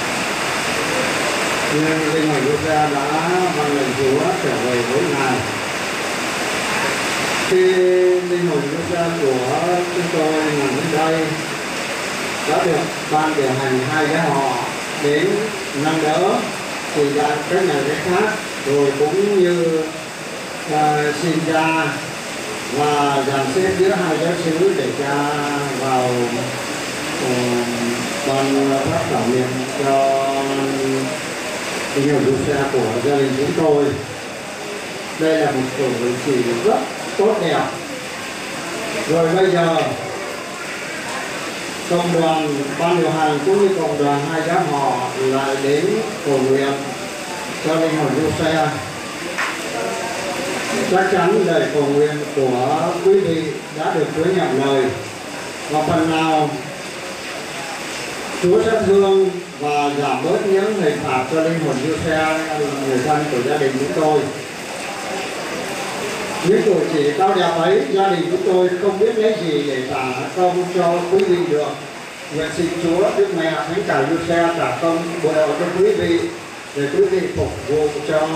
nên linh hồn như cha đã mang lời chúa trở về với ngài. Khi linh hồn như xe của chúng tôi nằm đến đây đã được ban điều hành hai cái họ đến nâng đỡ thì ra cái này cái khác. Rồi cũng như uh, xin cha và dàn xếp giữa hai giáo sứ để cha vào uh, ban phát cảm niệm cho nhiều du xe của gia đình chúng tôi. Đây là một cử chỉ rất tốt đẹp. Rồi bây giờ công đoàn ban điều hành cũng như cộng đoàn hai giám họ lại đến cầu nguyện cho linh hồn du xe. Chắc chắn lời cầu nguyện của quý vị đã được Chúa nhận lời. Và phần nào, Chúa sẽ thương và giảm bớt những hình phạt cho linh hồn du xe người thân của gia đình chúng tôi. Những cử chỉ cao đẹp ấy, gia đình chúng tôi không biết lấy gì để trả công cho quý vị được. Nguyện xin chúa, đức mẹ, thánh cả du xe trả công bồi đào cho quý vị, để quý vị phục vụ cho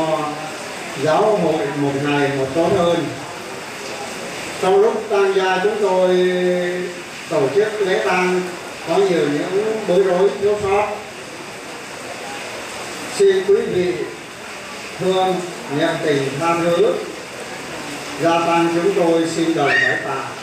giáo hội một ngày một tốt hơn. Trong lúc tang gia chúng tôi tổ chức lễ tang, có nhiều những bối rối thiếu sót xin quý vị thương nhận tình tha thứ gia tăng chúng tôi xin đồng bái tạ.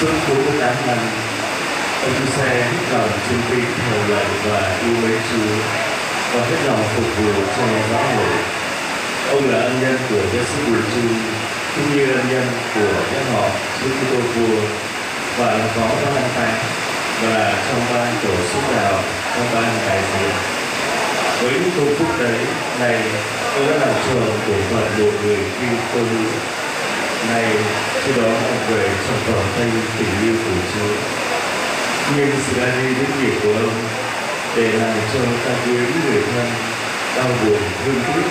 sức cố của cá nhân ông chú xe hết lòng trung tín theo lời và yêu mến chúa và hết lòng phục vụ cho giáo hội ông là ân nhân của giáo sư bùi chu, cũng như ân nhân của giáo họ chúa kitô vua và là phó giáo an Phan và trong ban tổ chức đạo trong ban đại diện. Với những công phúc đấy này, tôi đã làm trường của phận một người khi tôi này khi đó mọi về trong vòng tay tình yêu của Chúa. Nhưng sự ra đi những nghiệp của ông để lại cho ta quyến người thân đau buồn thương tiếc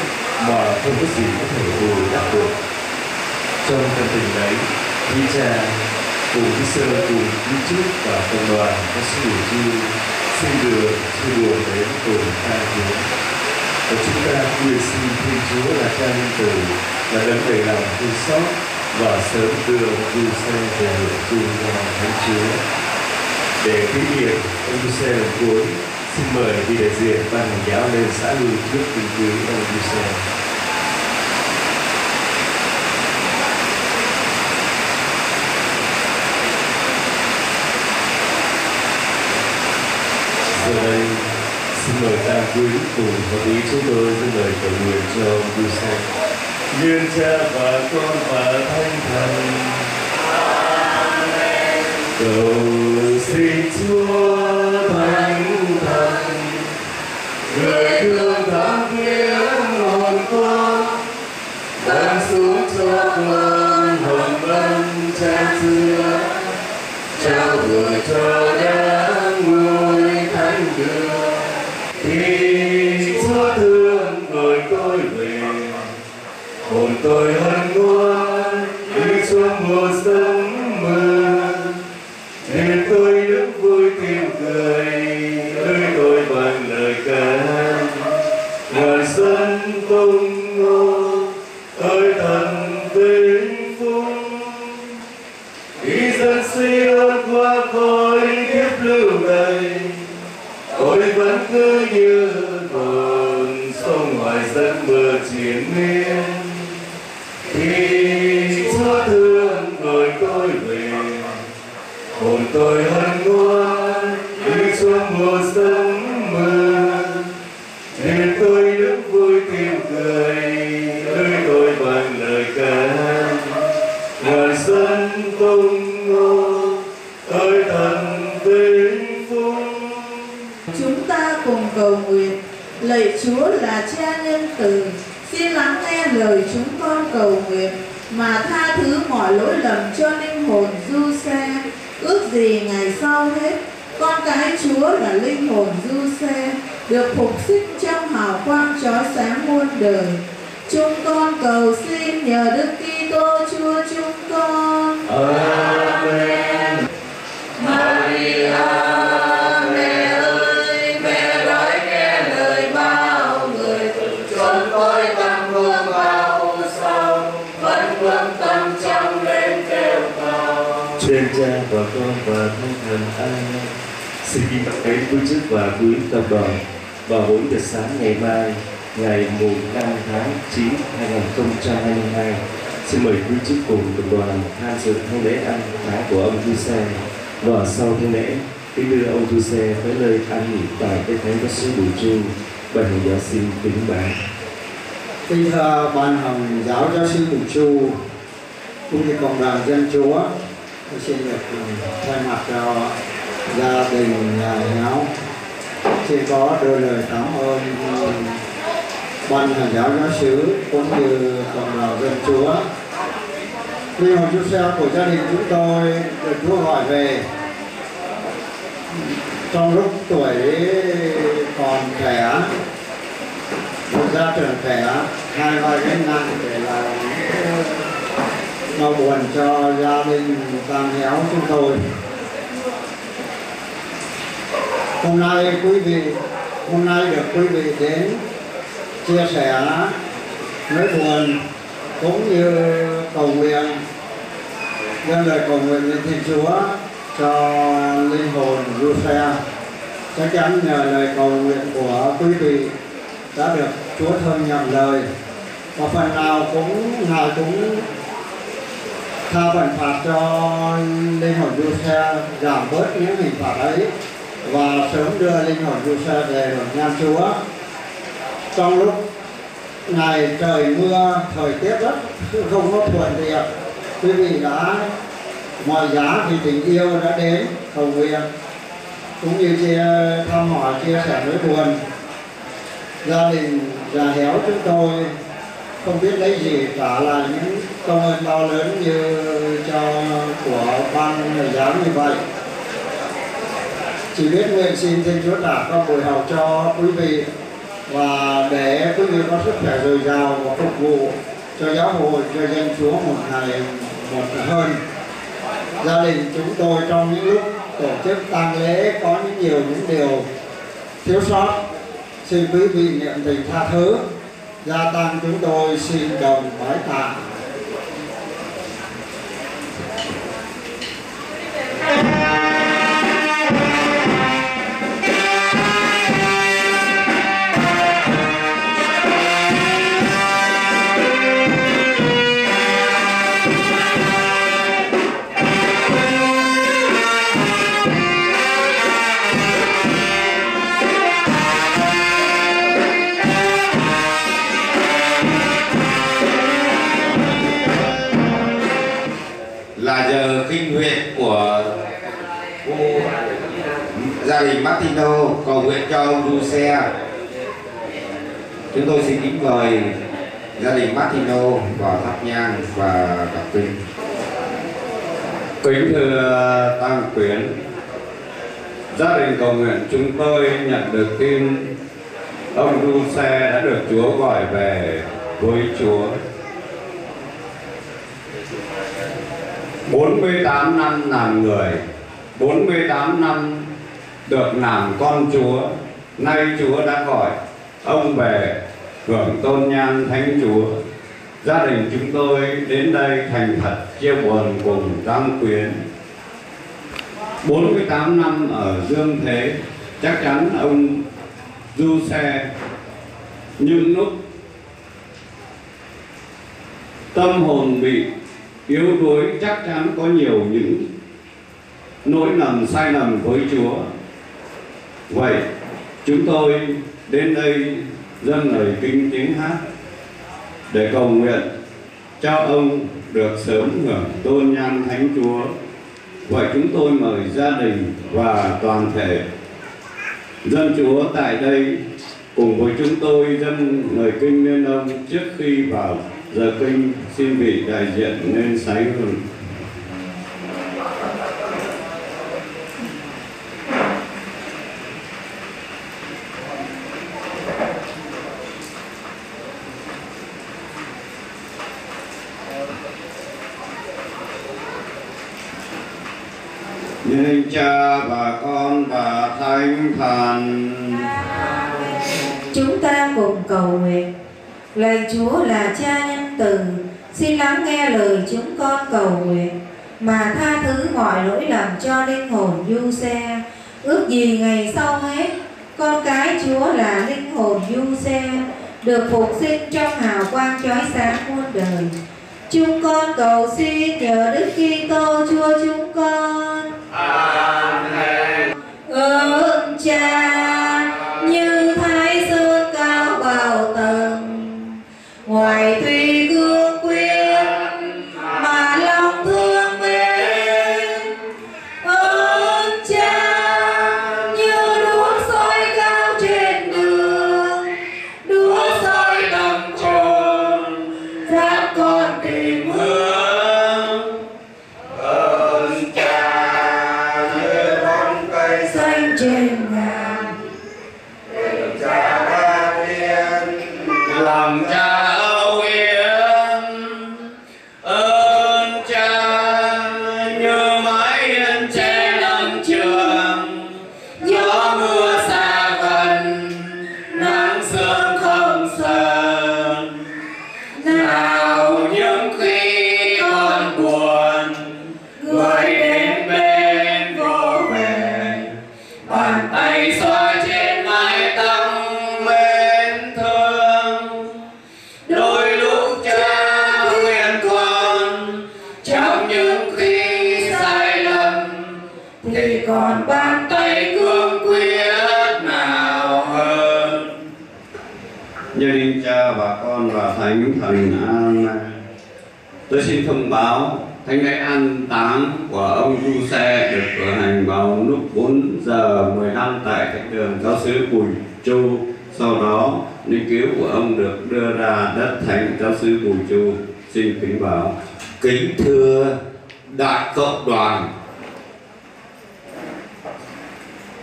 mà không có gì có thể bù đắp được. Trong tâm tình đấy, Vĩ Cha cùng Vĩ Sơ cùng đi Trước và Công đoàn các sư chi xin được sư đùa đến cùng ta Chúa. Và chúng ta nguyện xin Thiên Chúa là cha nhân từ, là đấng đầy lòng thương xót, và sớm đưa Du Xe về Du Nhà Thánh Chúa. Để kỷ niệm ông Du Xe lần cuối, xin mời vị đại diện ban hành giáo lên xã Lưu trước kính cứu ông Du Xe. Giờ đây, xin mời ta quý cùng hợp ý chúng tôi xin mời cầu nguyện cho ông Du Xe duyên cha và con và thanh thần. Cầu xin chúa thánh thần, người thương thắm nghĩa hồn con đang xuống cho con hồn ân cha xưa, trao gửi cho đời từ, xin lắng nghe lời chúng con cầu nguyện mà tha thứ mọi lỗi lầm cho linh hồn du xe. Ước gì ngày sau hết, con cái chúa là linh hồn du xe, được phục sinh trong hào quang chói sáng muôn đời. Chúng con cầu xin nhờ đức kitô chúa chúng con. Amen. Xin kính các đến quý chức và quý tập đoàn vào 4 giờ sáng ngày mai, ngày 1 5 tháng 9 2022. Xin mời quý chức cùng tập đoàn tham dự thánh lễ ăn khái của ông Du Xe và sau thánh lễ kính đưa ông Du Xe tới nơi an nghỉ tại cái thánh giáo sứ Bùi Chu. Ban hành giáo xin kính bái. Kính thưa ban hồng giáo giáo sư Bùi Chu cũng như cộng đoàn dân chúa tôi xin được thay mặt cho gia đình, nhà giáo. Chỉ có đôi lời cảm ơn ờ, ban hành giáo giáo sứ cũng như cộng đồng dân chúa. Linh hồn chú xe của gia đình chúng tôi được chúa gọi về. Trong lúc tuổi còn trẻ, một gia trưởng trẻ, hai vai gánh nặng để làm đau buồn cho gia đình tam héo chúng tôi hôm nay quý vị, hôm nay được quý vị đến chia sẻ nỗi buồn cũng như cầu nguyện, nhân lời cầu nguyện lên Thiên Chúa cho linh hồn Giuse, chắc chắn nhờ lời cầu nguyện của quý vị đã được Chúa thương nhận lời. Và phần nào cũng ngài cũng tha phần phạt cho linh hồn Giuse, giảm bớt những hình phạt ấy và sớm đưa linh hồn Giuse về hưởng nhan Chúa. Trong lúc ngày trời mưa, thời tiết rất không có thuận tiện. Quý vị đã, mọi giá thì tình yêu đã đến, cầu nguyện. Cũng như chia, thăm hỏi, chia sẻ nỗi buồn. Gia đình già héo chúng tôi không biết lấy gì trả lại những công ơn to lớn như cho của ban người giáo như vậy chỉ biết nguyện xin thiên chúa trả con buổi học cho quý vị và để quý vị có sức khỏe dồi dào và phục vụ cho giáo hội, cho dân chúa một ngày một hơn. Gia đình chúng tôi trong những lúc tổ chức tang lễ có những nhiều những điều thiếu sót, xin quý vị niệm tình tha thứ. Gia tăng chúng tôi xin đồng bái tạ. Gia đình Martino cầu nguyện cho ông Du Chúng tôi xin kính mời gia đình Martino vào thắp nhang và đọc kinh. Kính thưa à, tăng Quyến, gia đình cầu nguyện chúng tôi nhận được tin ông Du đã được Chúa gọi về với Chúa. 48 năm làm người, 48 năm được làm con Chúa, nay Chúa đã gọi ông về hưởng tôn nhan Thánh Chúa. Gia đình chúng tôi đến đây thành thật chia buồn cùng Tam Quyến. 48 năm ở dương thế, chắc chắn ông Du Xe nhưng lúc tâm hồn bị yếu đuối chắc chắn có nhiều những nỗi lầm sai lầm với Chúa. Vậy, chúng tôi đến đây dâng lời kinh tiếng hát để cầu nguyện cho ông được sớm hưởng tôn nhan Thánh Chúa. Vậy chúng tôi mời gia đình và toàn thể dân Chúa tại đây cùng với chúng tôi dâng lời kinh lên ông trước khi vào giờ kinh xin vị đại diện nên sánh hưởng Nhân cha và con và thánh thần Chúng ta cùng cầu nguyện. Lạy Chúa là cha nhân từ, xin lắng nghe lời chúng con cầu nguyện mà tha thứ mọi lỗi lầm cho linh hồn du xe. Ước gì ngày sau hết, con cái Chúa là linh hồn du xe được phục sinh trong hào quang chói sáng muôn đời. Chúng con cầu xin nhờ Đức Kitô Chúa chúng con. Amen. Ơn Cha như thái dương cao vào tầng, ngoài tuy Con và Thánh Thần an, Tôi xin thông báo thánh lễ an táng của ông Du Xe được cử hành vào lúc 4 giờ 15 tại thánh đường giáo sứ Bùi Chu. Sau đó, linh cứu của ông được đưa ra đất thánh giáo sứ Bùi Chu. Xin kính báo Kính thưa Đại Cộng đoàn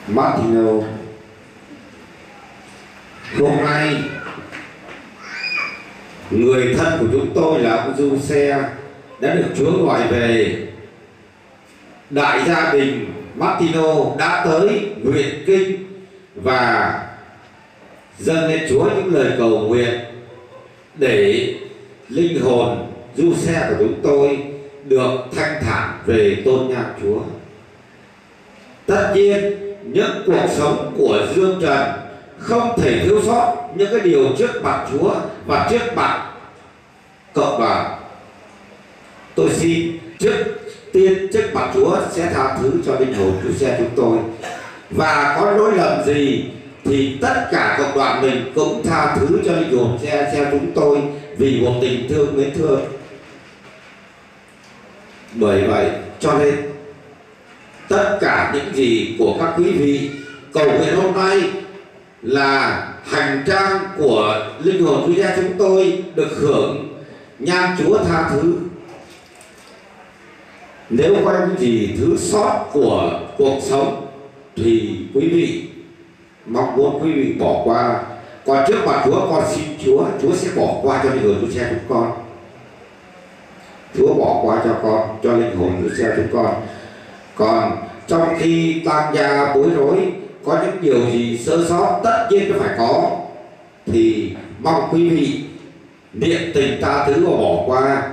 Martino Hôm nay Người thân của chúng tôi là ông Du Xe đã được Chúa gọi về Đại gia đình Martino đã tới nguyện kinh và dâng lên Chúa những lời cầu nguyện để linh hồn du xe của chúng tôi được thanh thản về tôn nhạc Chúa. Tất nhiên, những cuộc sống của Dương Trần không thể thiếu sót những cái điều trước mặt Chúa và trước mặt cộng đoàn. Tôi xin trước tiên, trước mặt Chúa sẽ tha thứ cho linh hồn chủ xe chúng tôi và có lỗi lầm gì thì tất cả cộng đoàn mình cũng tha thứ cho linh hồn xe xe chúng tôi vì một tình thương mến thương bởi vậy, cho nên, tất cả những gì của các quý vị, cầu nguyện hôm nay là hành trang của linh hồn quý gia chúng tôi được hưởng nhan chúa tha thứ. Nếu có những gì thứ sót của cuộc sống thì quý vị mong muốn quý vị bỏ qua. Còn trước mặt chúa, con xin chúa chúa sẽ bỏ qua cho linh hồn của xe chúng con. Chúa bỏ qua cho con, cho linh hồn của xe chúng con. Còn trong khi tang gia bối rối có những điều gì sơ sót tất nhiên nó phải có. Thì mong quý vị niệm tình tha thứ và bỏ qua,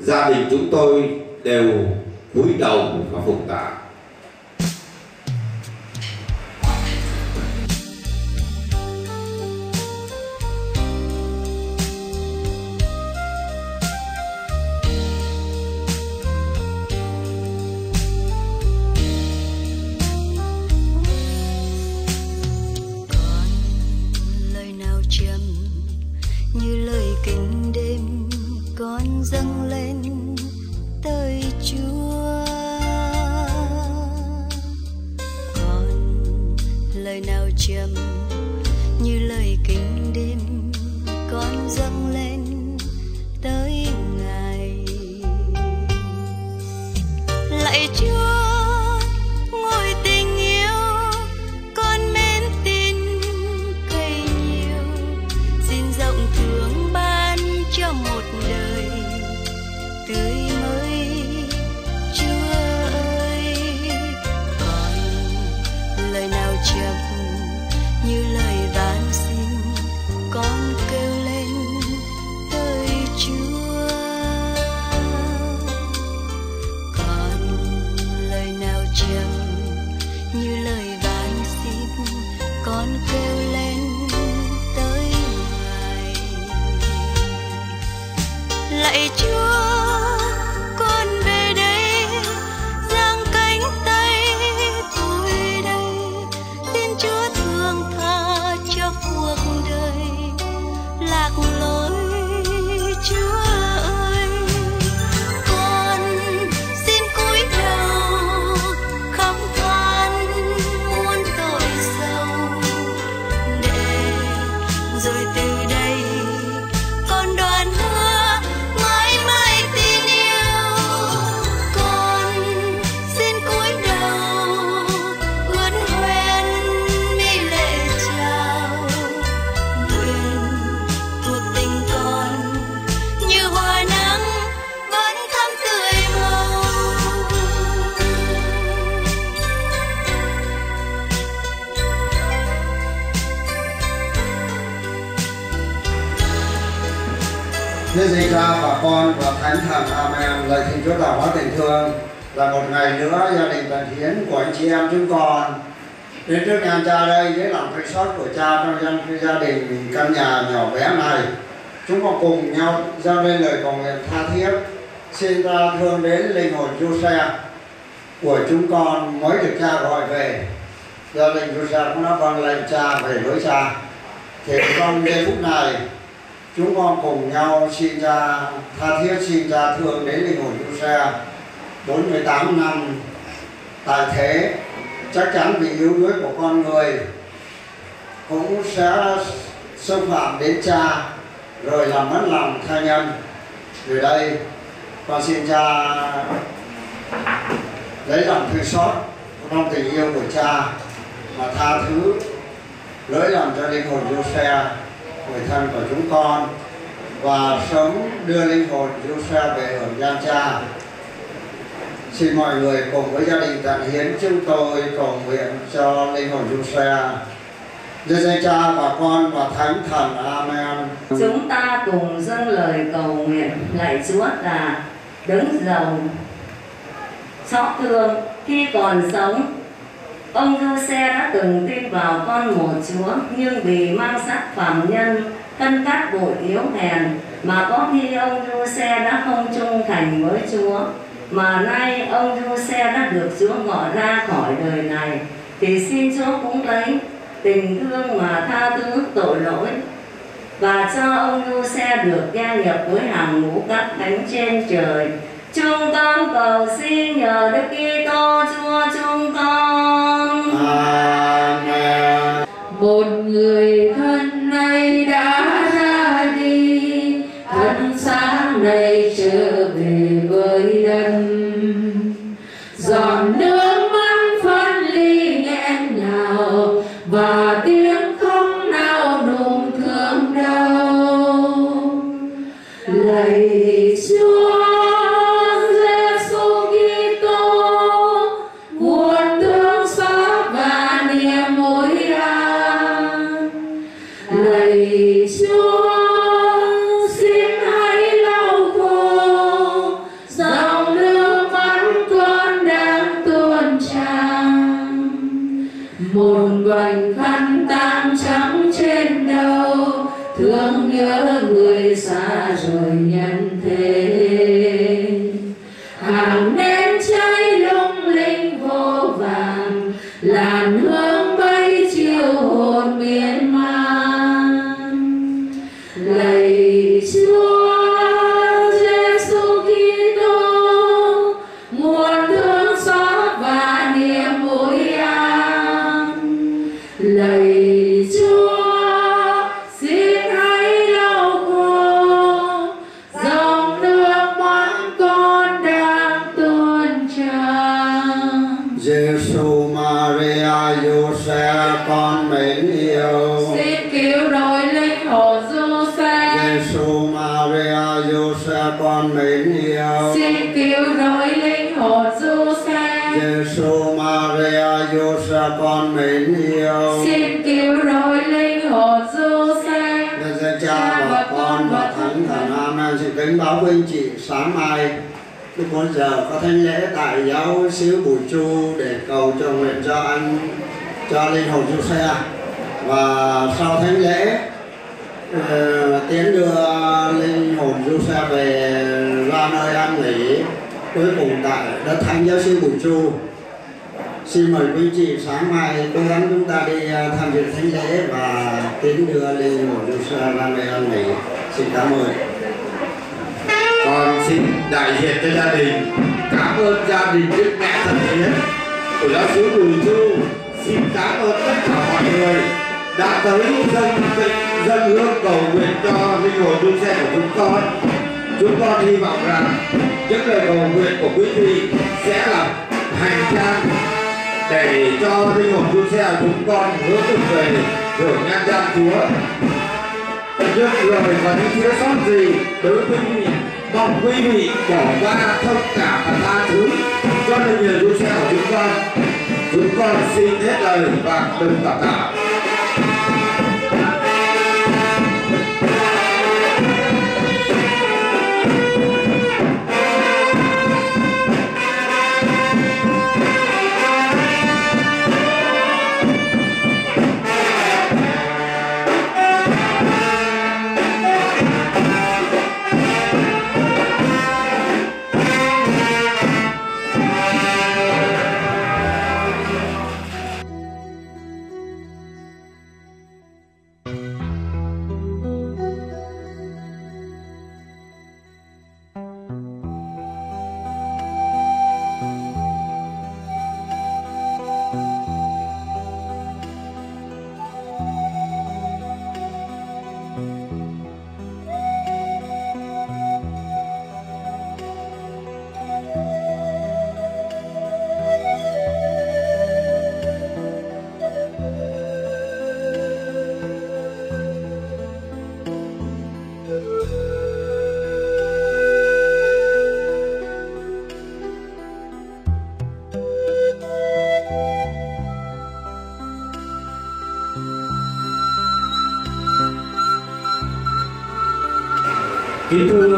gia đình chúng tôi đều cúi đầu và phục tạ cha đây để làm cây sót của cha trong dân gia đình, căn nhà nhỏ bé này. Chúng con cùng nhau giao lên lời cầu nguyện tha thiết. Xin ta thương đến linh hồn Giuse của chúng con mới được cha gọi về. Gia đình Giuse cũng đã vâng lệnh cha về với cha. Thì trong giây phút này, chúng con cùng nhau xin cha tha thiết, xin cha thương đến linh hồn Giuse 48 năm tại thế chắc chắn vì yếu đuối của con người cũng sẽ xâm phạm đến cha, rồi làm mất lòng tha nhân. Từ đây, con xin cha lấy lòng thương xót trong tình yêu của cha mà tha thứ, lỗi lầm cho linh hồn Giuse người thân của chúng con, và sớm đưa linh hồn Giuse về ở gian cha xin mọi người cùng với gia đình tận hiến chúng tôi cầu nguyện cho linh hồn Giuse Đức danh cha và con và thánh thần, Amen. Chúng ta cùng dâng lời cầu nguyện, lạy Chúa là đứng giàu xót thương khi còn sống. Ông Giuse đã từng tin vào con một Chúa, nhưng vì mang sắc phạm nhân, thân cát bội yếu hèn, mà có khi ông Giuse đã không trung thành với Chúa mà nay ông Giuse đã được Chúa gọi ra khỏi đời này thì xin Chúa cũng lấy tình thương mà tha thứ tội lỗi và cho ông Giuse được gia nhập với hàng ngũ các thánh trên trời. Chúng con cầu xin nhờ Đức Kitô Chúa chúng con. Amen. một người thân giọt xe và sau thánh lễ ờ, tiến đưa linh hồn du xe về ra nơi an nghỉ cuối cùng tại đất thánh giáo sư Bùi Chu. Xin mời quý chị sáng mai cố gắng chúng ta đi ờ, tham dự thánh lễ và tiến đưa linh hồn du xe ra nơi an nghỉ. Xin cảm ơn. Con xin đại diện cho gia đình cảm ơn gia đình Đức Mẹ Thần Hiến của giáo sứ Bùi Chu. Xin cảm ơn tất cả mọi người đã tới dân dân hương cầu nguyện cho linh hồn đua xe của chúng con. Chúng con hy vọng rằng những lời cầu nguyện của quý vị sẽ là hành trang để cho linh hồn đua xe của chúng con hướng được về hưởng nhan trang Chúa. những lời và những thiếu sót gì đối với quý vị mong quý vị bỏ qua thông cảm và tha thứ cho nên hồn đua xe của chúng con chúng con xin hết lời và đừng cảm tạ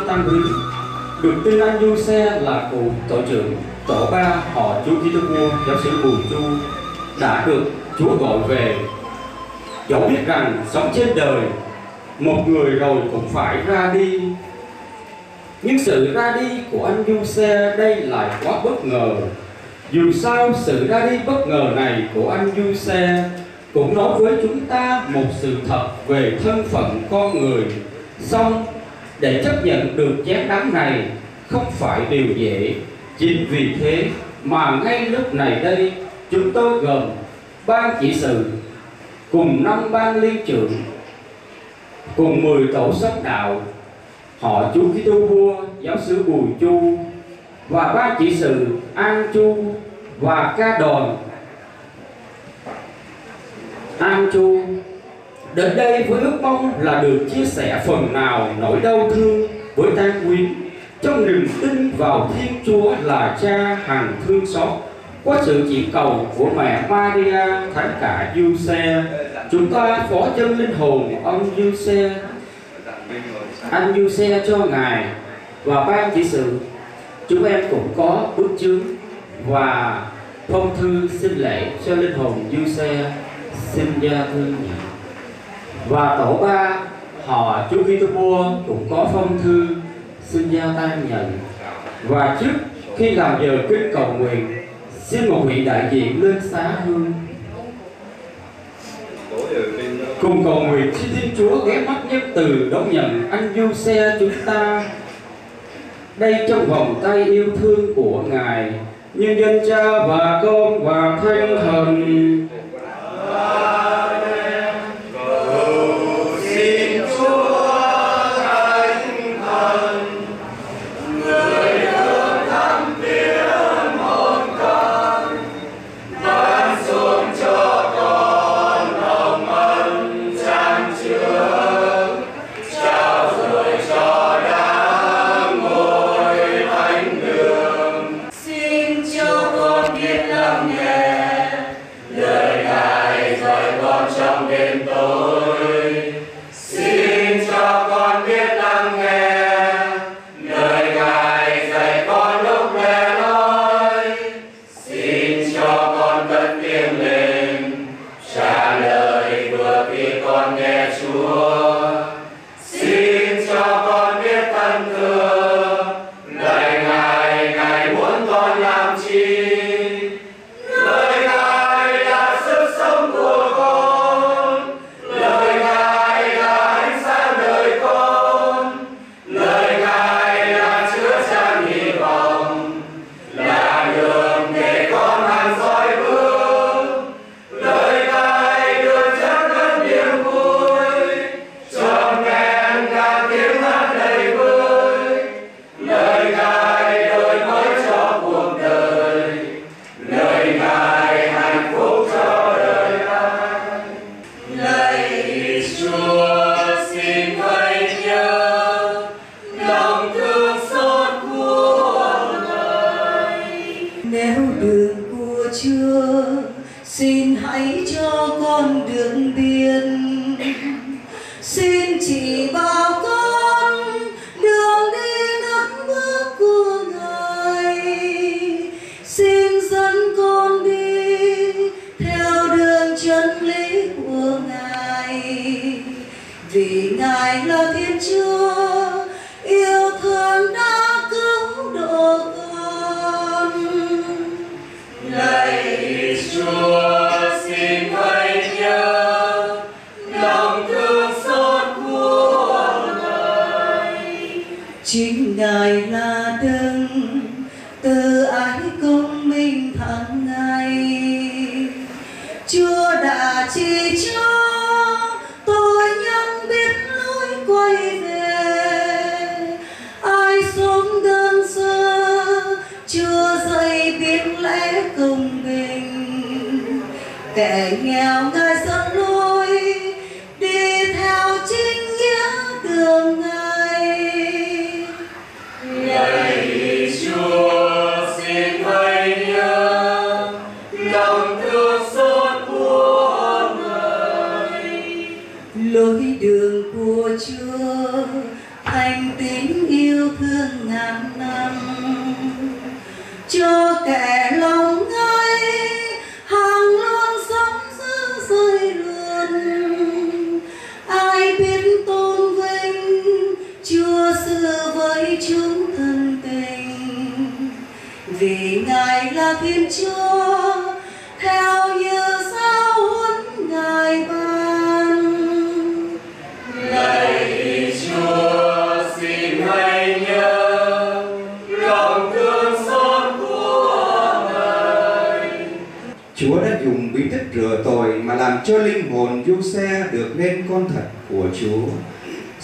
Tăng Quý, được tin anh Du Xe là cụ tổ trưởng tổ ba họ chú Kitô Vua giáo sư Bùi Chu đã được Chúa gọi về. Dẫu biết rằng sống trên đời, một người rồi cũng phải ra đi. Nhưng sự ra đi của anh Du Xe đây lại quá bất ngờ. Dù sao sự ra đi bất ngờ này của anh Du Xe cũng nói với chúng ta một sự thật về thân phận con người. song để chấp nhận được chén đắng này không phải điều dễ. Chính vì thế mà ngay lúc này đây, chúng tôi gồm ban chỉ sự, cùng năm ban liên trưởng, cùng 10 tổ sắc đạo, họ chú Kitô vua, giáo sứ Bùi Chu, và ban chỉ sự An Chu và ca đoàn An Chu Đến đây với ước mong là được chia sẻ phần nào nỗi đau thương với tan quyến. Trong niềm tin vào Thiên Chúa là Cha hằng thương xót qua sự chỉ cầu của mẹ Maria, Thánh cả Giuse. Chúng ta phó chân linh hồn ông Giuse. Anh Giuse cho ngài và ban chỉ sự. Chúng em cũng có bức chướng và phong thư xin lễ cho linh hồn Giuse. Xin gia thương nhận và tổ ba, họ chú Kitô Vua cũng có phong thư xin giao tay nhận. Và trước khi làm giờ kinh cầu nguyện, xin một vị đại diện lên xá hương. Cùng cầu nguyện, xin Thiên Chúa ghé mắt nhân từ đón nhận anh du xe chúng ta. Đây trong vòng tay yêu thương của Ngài, nhân dân cha và con và thánh thần. Chính ngài là đấng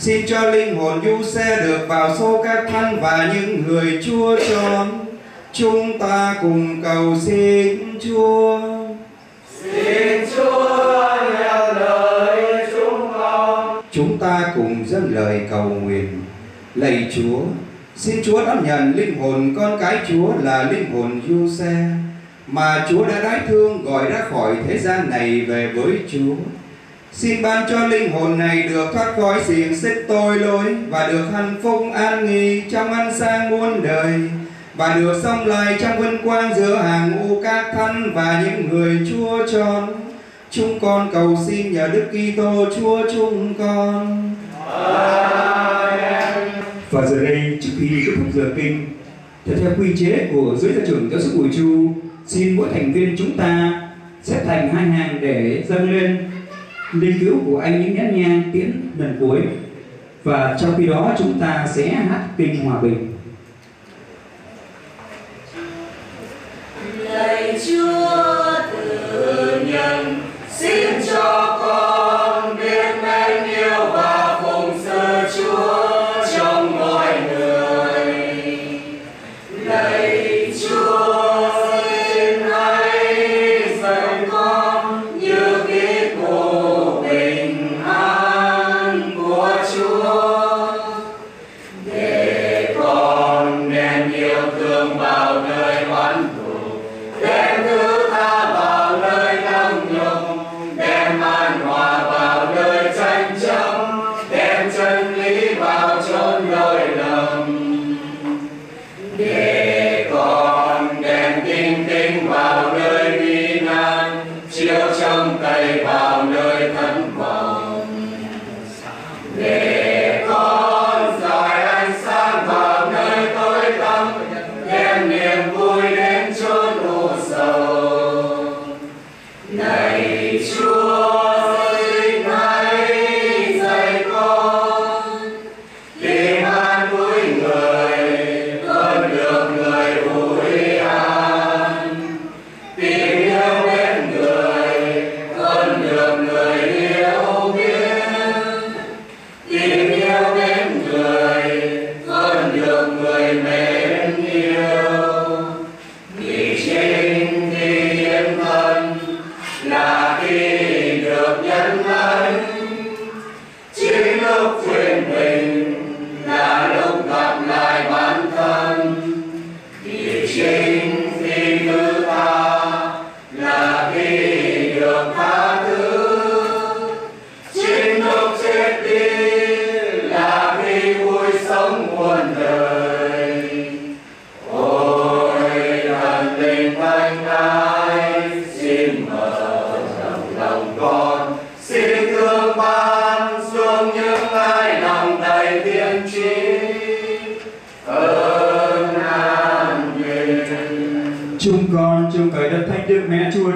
Xin cho linh hồn du xe được vào số các thánh và những người Chúa chọn. Chúng ta cùng cầu xin Chúa. xin chúa nghe lời chúng con Chúng ta cùng dâng lời cầu nguyện. Lạy Chúa, xin Chúa đón nhận linh hồn con cái Chúa là linh hồn du xe mà Chúa đã đái thương gọi ra khỏi thế gian này về với Chúa. Xin ban cho linh hồn này được thoát khỏi xiềng xích tội lỗi và được hạnh phúc an nghỉ trong ăn sang muôn đời và được sống lại trong vinh quang giữa hàng ngũ các thánh và những người Chúa chọn. Chúng con cầu xin nhờ Đức Kitô Chúa chúng con. Và giờ đây trước khi kết thúc giờ kinh, theo theo quy chế của dưới gia trưởng giáo sức Bùi Chu, xin mỗi thành viên chúng ta xếp thành hai hàng để dâng lên linh cứu của anh những nén nhang tiễn lần cuối. Và trong khi đó chúng ta sẽ hát kinh hòa bình. lạy chúa từ nhân, xin cho con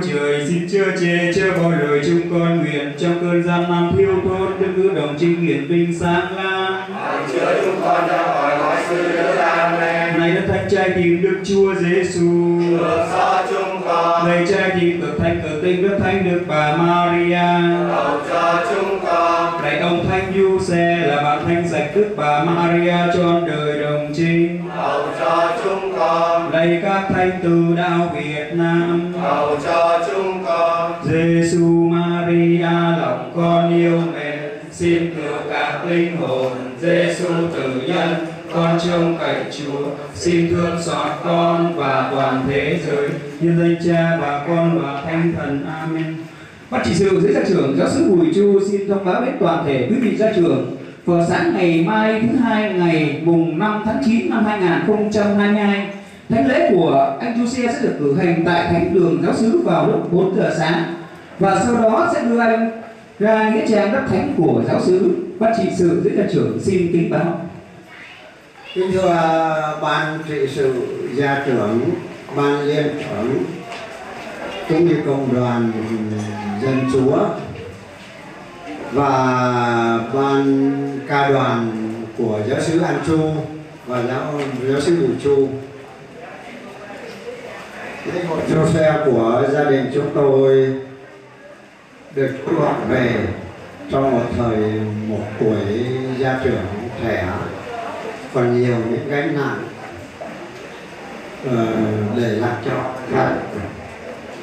đức chúa trời xin chớ chê chớ bỏ lời chúng con nguyện trong cơn gian nan thiếu thốn. Đức ư đồng trinh hiển vinh sáng lan chữa chúng con ra khỏi mọi sự dữ amen này đất thánh trai tìm đức chúa giêsu. Cho chúng con. Này trai tìm cực thánh cực tinh đức thánh đức bà maria. Cầu cho chúng con. Này ông thánh du xe là bạn thánh sạch đức bà maria trọn đời đồng trinh cầu cho chúng con. Này các thánh từ đạo việt nam cầu cho chúng con. Giêsu Maria, lòng con yêu mẹ xin cứu cả linh hồn Giêsu tử nhân, con trông cậy Chúa, xin thương xót con và toàn thế giới. Nhân danh Cha và Con và Thánh Thần, Amen. Ban chỉ sự, dưới gia trưởng, giáo sư Bùi Chu xin thông báo đến toàn thể quý vị gia trưởng. Vào sáng ngày mai thứ hai ngày mùng 5 tháng 9 năm 2022 Thánh lễ của anh Chu Xe sẽ được cử hành tại Thánh đường giáo xứ vào lúc 4 giờ sáng. Và sau đó sẽ đưa anh ra nghĩa trang đất thánh của giáo xứ ban trị sự dưới nhà trưởng xin kính báo. Kính thưa à, ban trị sự gia trưởng, ban liên trưởng cũng như cộng đoàn dân chúa và ban ca đoàn của giáo sứ An Chu và giáo giáo sứ Bùi Chu. Lễ hội cho xe của gia đình chúng tôi được chuộc về trong một thời một tuổi gia trưởng trẻ. Còn nhiều những gánh nặng uh, để lại cho khác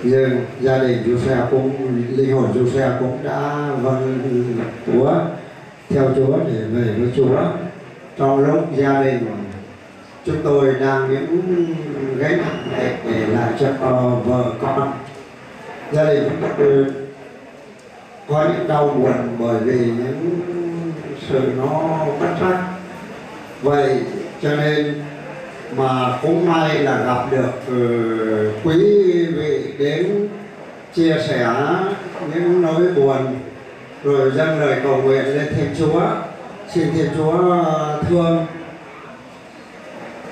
nhưng gia đình du xe cũng linh hồn du xe cũng đã vâng chúa theo chúa để về với chúa. Trong lúc gia đình chúng tôi đang những gánh nặng để để lại cho uh, vợ con. Gia đình chúng tôi có những đau buồn bởi vì những sự nó bất trắc. Vậy cho nên mà cũng may là gặp được uh, quý vị đến chia sẻ những nỗi buồn rồi dâng lời cầu nguyện lên thiên chúa. Xin thiên chúa thương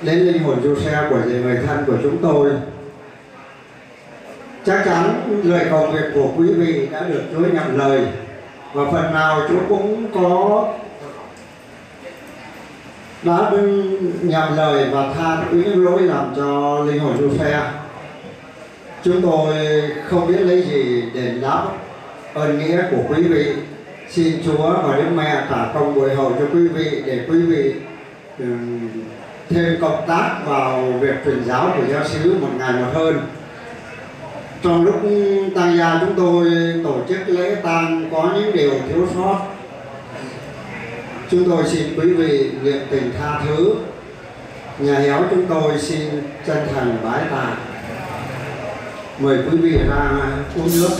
đến linh hồn du xe của người thân của chúng tôi. Chắc chắn lời cầu nguyện của quý vị đã được Chúa nhận lời. Và phần nào Chúa cũng có đã nhận lời và tha thứ những lỗi làm cho linh hồn du xe. Chúng tôi không biết lấy gì để đáp ơn nghĩa của quý vị. Xin Chúa và Đức Mẹ trả công buổi hầu cho quý vị để quý vị um, thêm cộng tác vào việc truyền giáo của giáo xứ một ngày một hơn. Trong lúc tăng gia, chúng tôi tổ chức lễ tang có những điều thiếu sót. Chúng tôi xin quý vị nguyện tình tha thứ. Nhà hiếu chúng tôi xin chân thành bái tạ. Mời quý vị ra uống nước.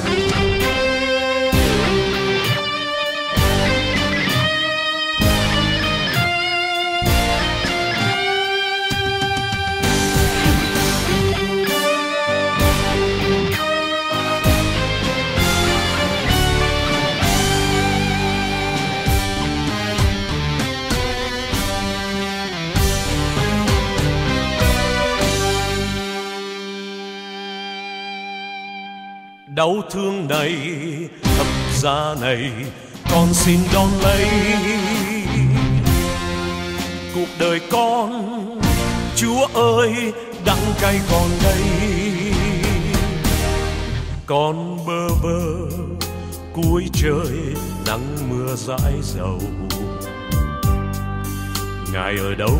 Đau thương này, thập giá này, con xin đón lấy. Cuộc đời con, chúa ơi đắng cay còn đây. Con bơ vơ, cuối trời nắng mưa dãi dầu. Ngài ở đâu,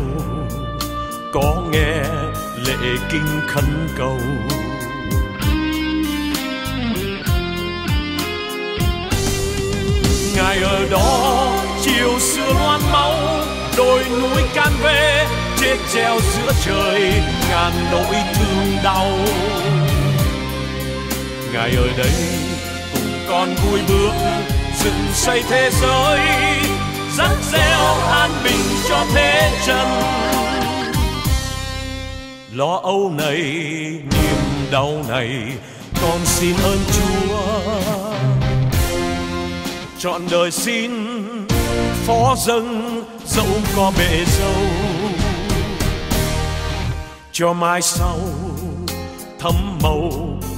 có nghe lệ kinh khấn cầu. Ngài ở đó, chiều xưa loan máu đôi núi can về chết treo giữa trời, ngàn nỗi thương đau. Ngài ở đây, cùng con vui bước, dựng xây thế giới, dắt gieo an bình cho thế chân. Lo âu này, niềm đau này, con xin ơn chúa trọn đời xin. Phó dâng dẫu có bể dâu, cho mai sau thấm màu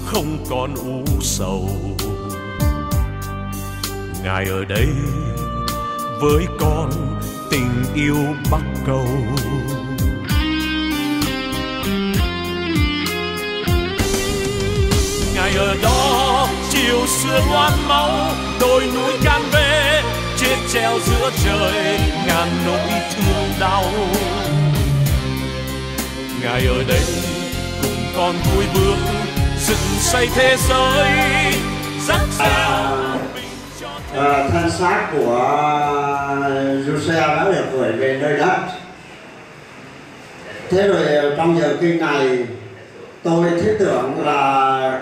không còn u sầu. Ngài ở đây với con tình yêu bắc cầu. Ở đó chiều xưa loan máu đôi núi can về chết treo giữa trời ngàn nỗi thương đau. Ngài ở đây cùng con vui bước dựng xây thế giới rất dẻo à, thân xác của Giuse đã được gửi về nơi đất. Thế rồi ờ, trong giờ kinh này tôi thiết tưởng là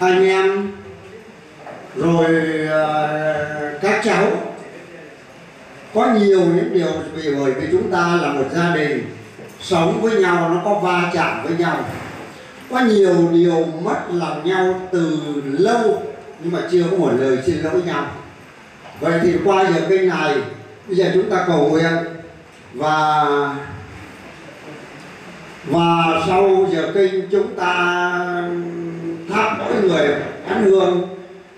anh em, rồi à, các cháu. Có nhiều những điều vì, bởi vì chúng ta là một gia đình, sống với nhau, nó có va chạm với nhau. Có nhiều điều mất lòng nhau từ lâu, nhưng mà chưa có một lời xin lỗi nhau. Vậy thì qua giờ kinh này, bây giờ chúng ta cầu nguyện. Và và sau giờ kinh chúng ta thắp mỗi người nén hương.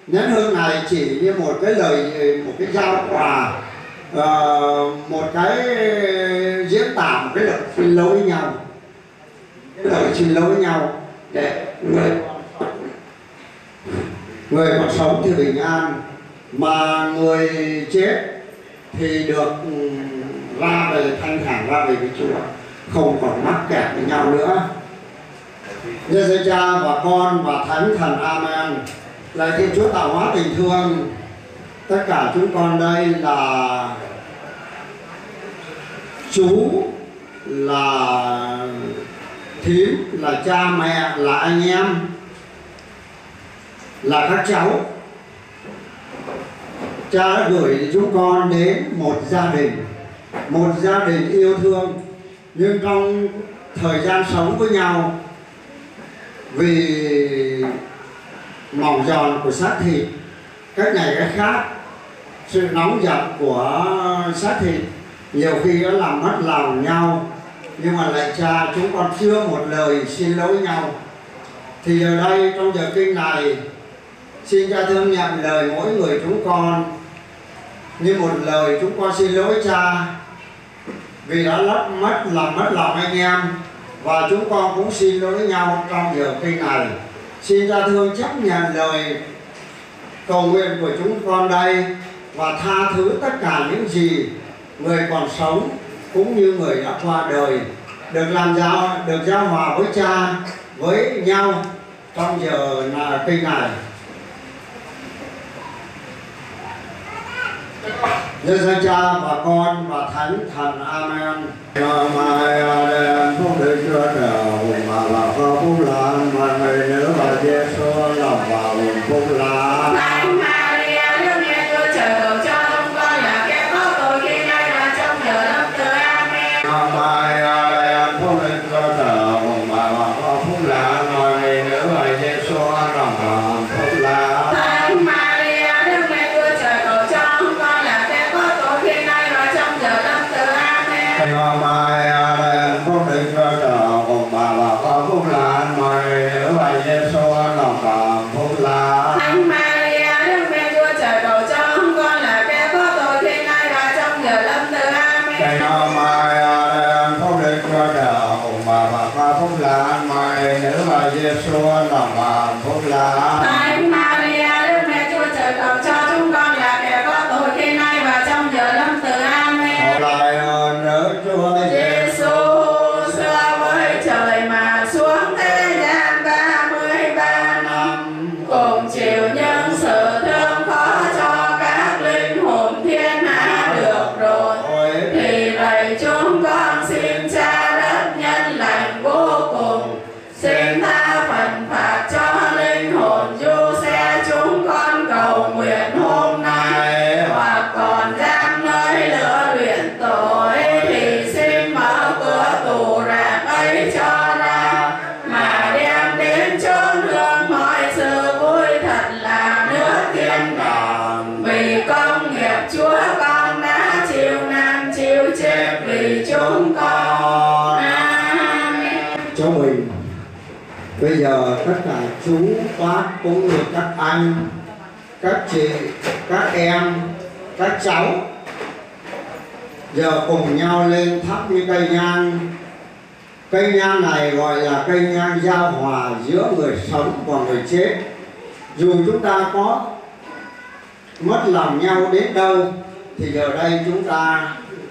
Nén hương này chỉ như một cái lời một cái giao quà uh, một cái diễn tả một cái lời xin lỗi nhau. Cái lời xin lỗi nhau để người người còn sống thì bình an mà người chết thì được ừ, ra về thanh thản ra về với Chúa. Không còn mắc kẹt với nhau nữa. Nhân Sư Cha và Con và Thánh Thần Amen. Lạy Thiên Chúa tạo hóa tình thương. Tất cả chúng con đây là Chú, là thím, là cha mẹ, là anh em, là các cháu. Cha đã gửi chúng con đến một gia đình, một gia đình yêu thương. Nhưng trong thời gian sống với nhau vì mỏng giòn của xác thịt, cách này cách khác, sự nóng giận của xác thịt nhiều khi nó làm mất lòng nhau, nhưng mà lại cha, chúng con chưa một lời xin lỗi nhau. Thì ở đây, trong giờ kinh này, xin cha thương nhận lời mỗi người chúng con. Như một lời chúng con xin lỗi cha, vì đã lấp mất làm mất lòng anh em và chúng con cũng xin lỗi nhau trong giờ kinh này. Xin cha thương chấp nhận lời cầu nguyện của chúng con đây và tha thứ tất cả những gì người còn sống cũng như người đã qua đời. Được làm giao được giao hòa với cha, với nhau trong giờ là kinh này. Đức Thánh Cha và Con và Thánh Thần Amen. Mai đêm phúc đức Chúa Trời mà là phúc lành mà người nữ và Giêsu lòng vào phúc lành. Chú cũng như các anh, các chị, các em, các cháu. Giờ cùng nhau lên thắp những cây nhang. Cây nhang này gọi là cây nhang giao hòa giữa người sống và người chết. Dù chúng ta có mất lòng nhau đến đâu, thì giờ đây chúng ta,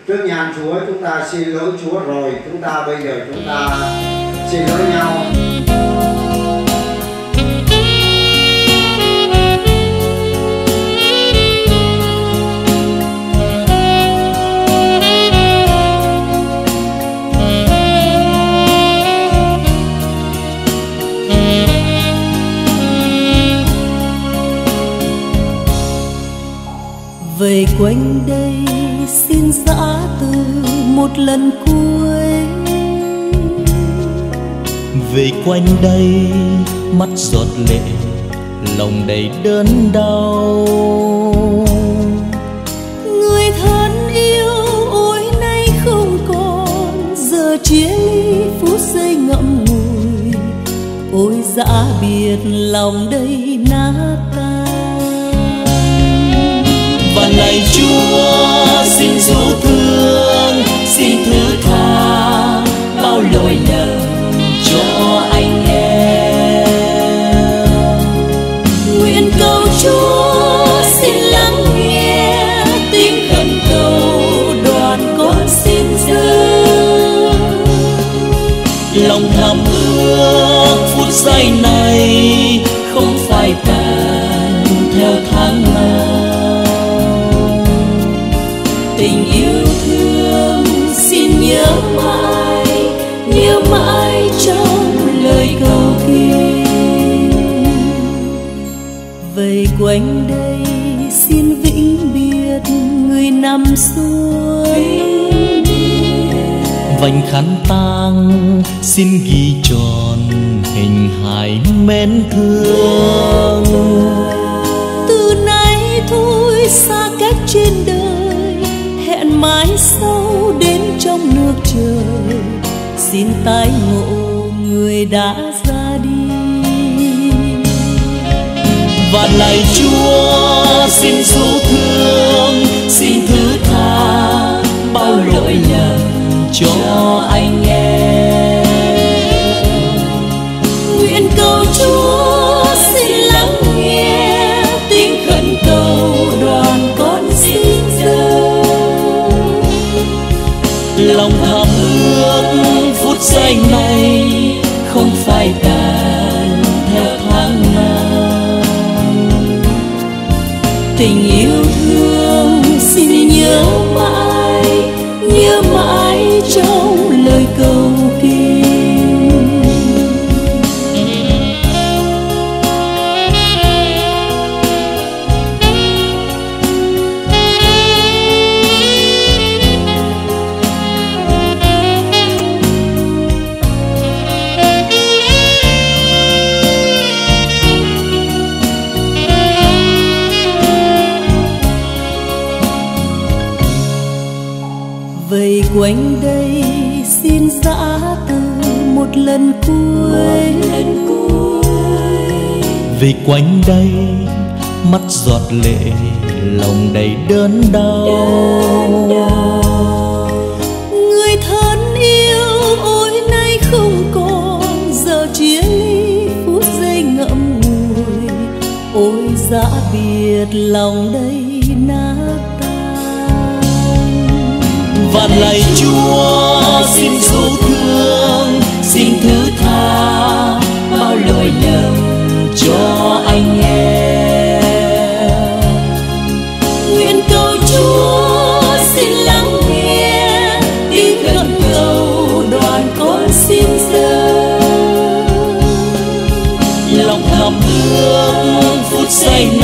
trước nhang Chúa chúng ta xin lỗi Chúa rồi. Chúng ta bây giờ chúng ta xin lỗi nhau. Về quanh đây xin giã từ một lần cuối. Về quanh đây mắt giọt lệ lòng đầy đớn đau. Người thân yêu ôi nay không còn. Giờ chia ly phút giây ngậm ngùi. Ôi dã biệt lòng đây nát và lạy Chúa xin rủ thương, xin thứ tha, bao lỗi lầm cho anh em. Nguyện cầu Chúa xin lắng nghe tiếng khẩn cầu đoàn con xin dâng lòng thầm ước phút giây này tình yêu thương xin nhớ mãi nhớ mãi trong lời cầu kinh vây quanh đây xin vĩnh biệt người nằm xuôi. Vành khăn tang xin ghi tròn hình hài mến thương. Từ nay thôi xa cách trên đời mãi sau đến trong nước trời. Xin tái ngộ người đã ra đi. Và lạy Chúa, xin dấu thương, xin thứ tha, bao lỗi lầm cho anh em. Quanh đây mắt giọt lệ lòng đầy đớn đau. Người thân yêu ôi nay không còn giờ chia ly phút giây ngậm ngùi. Ôi dã biệt lòng đây nát và lạy Chúa xin dấu ước phút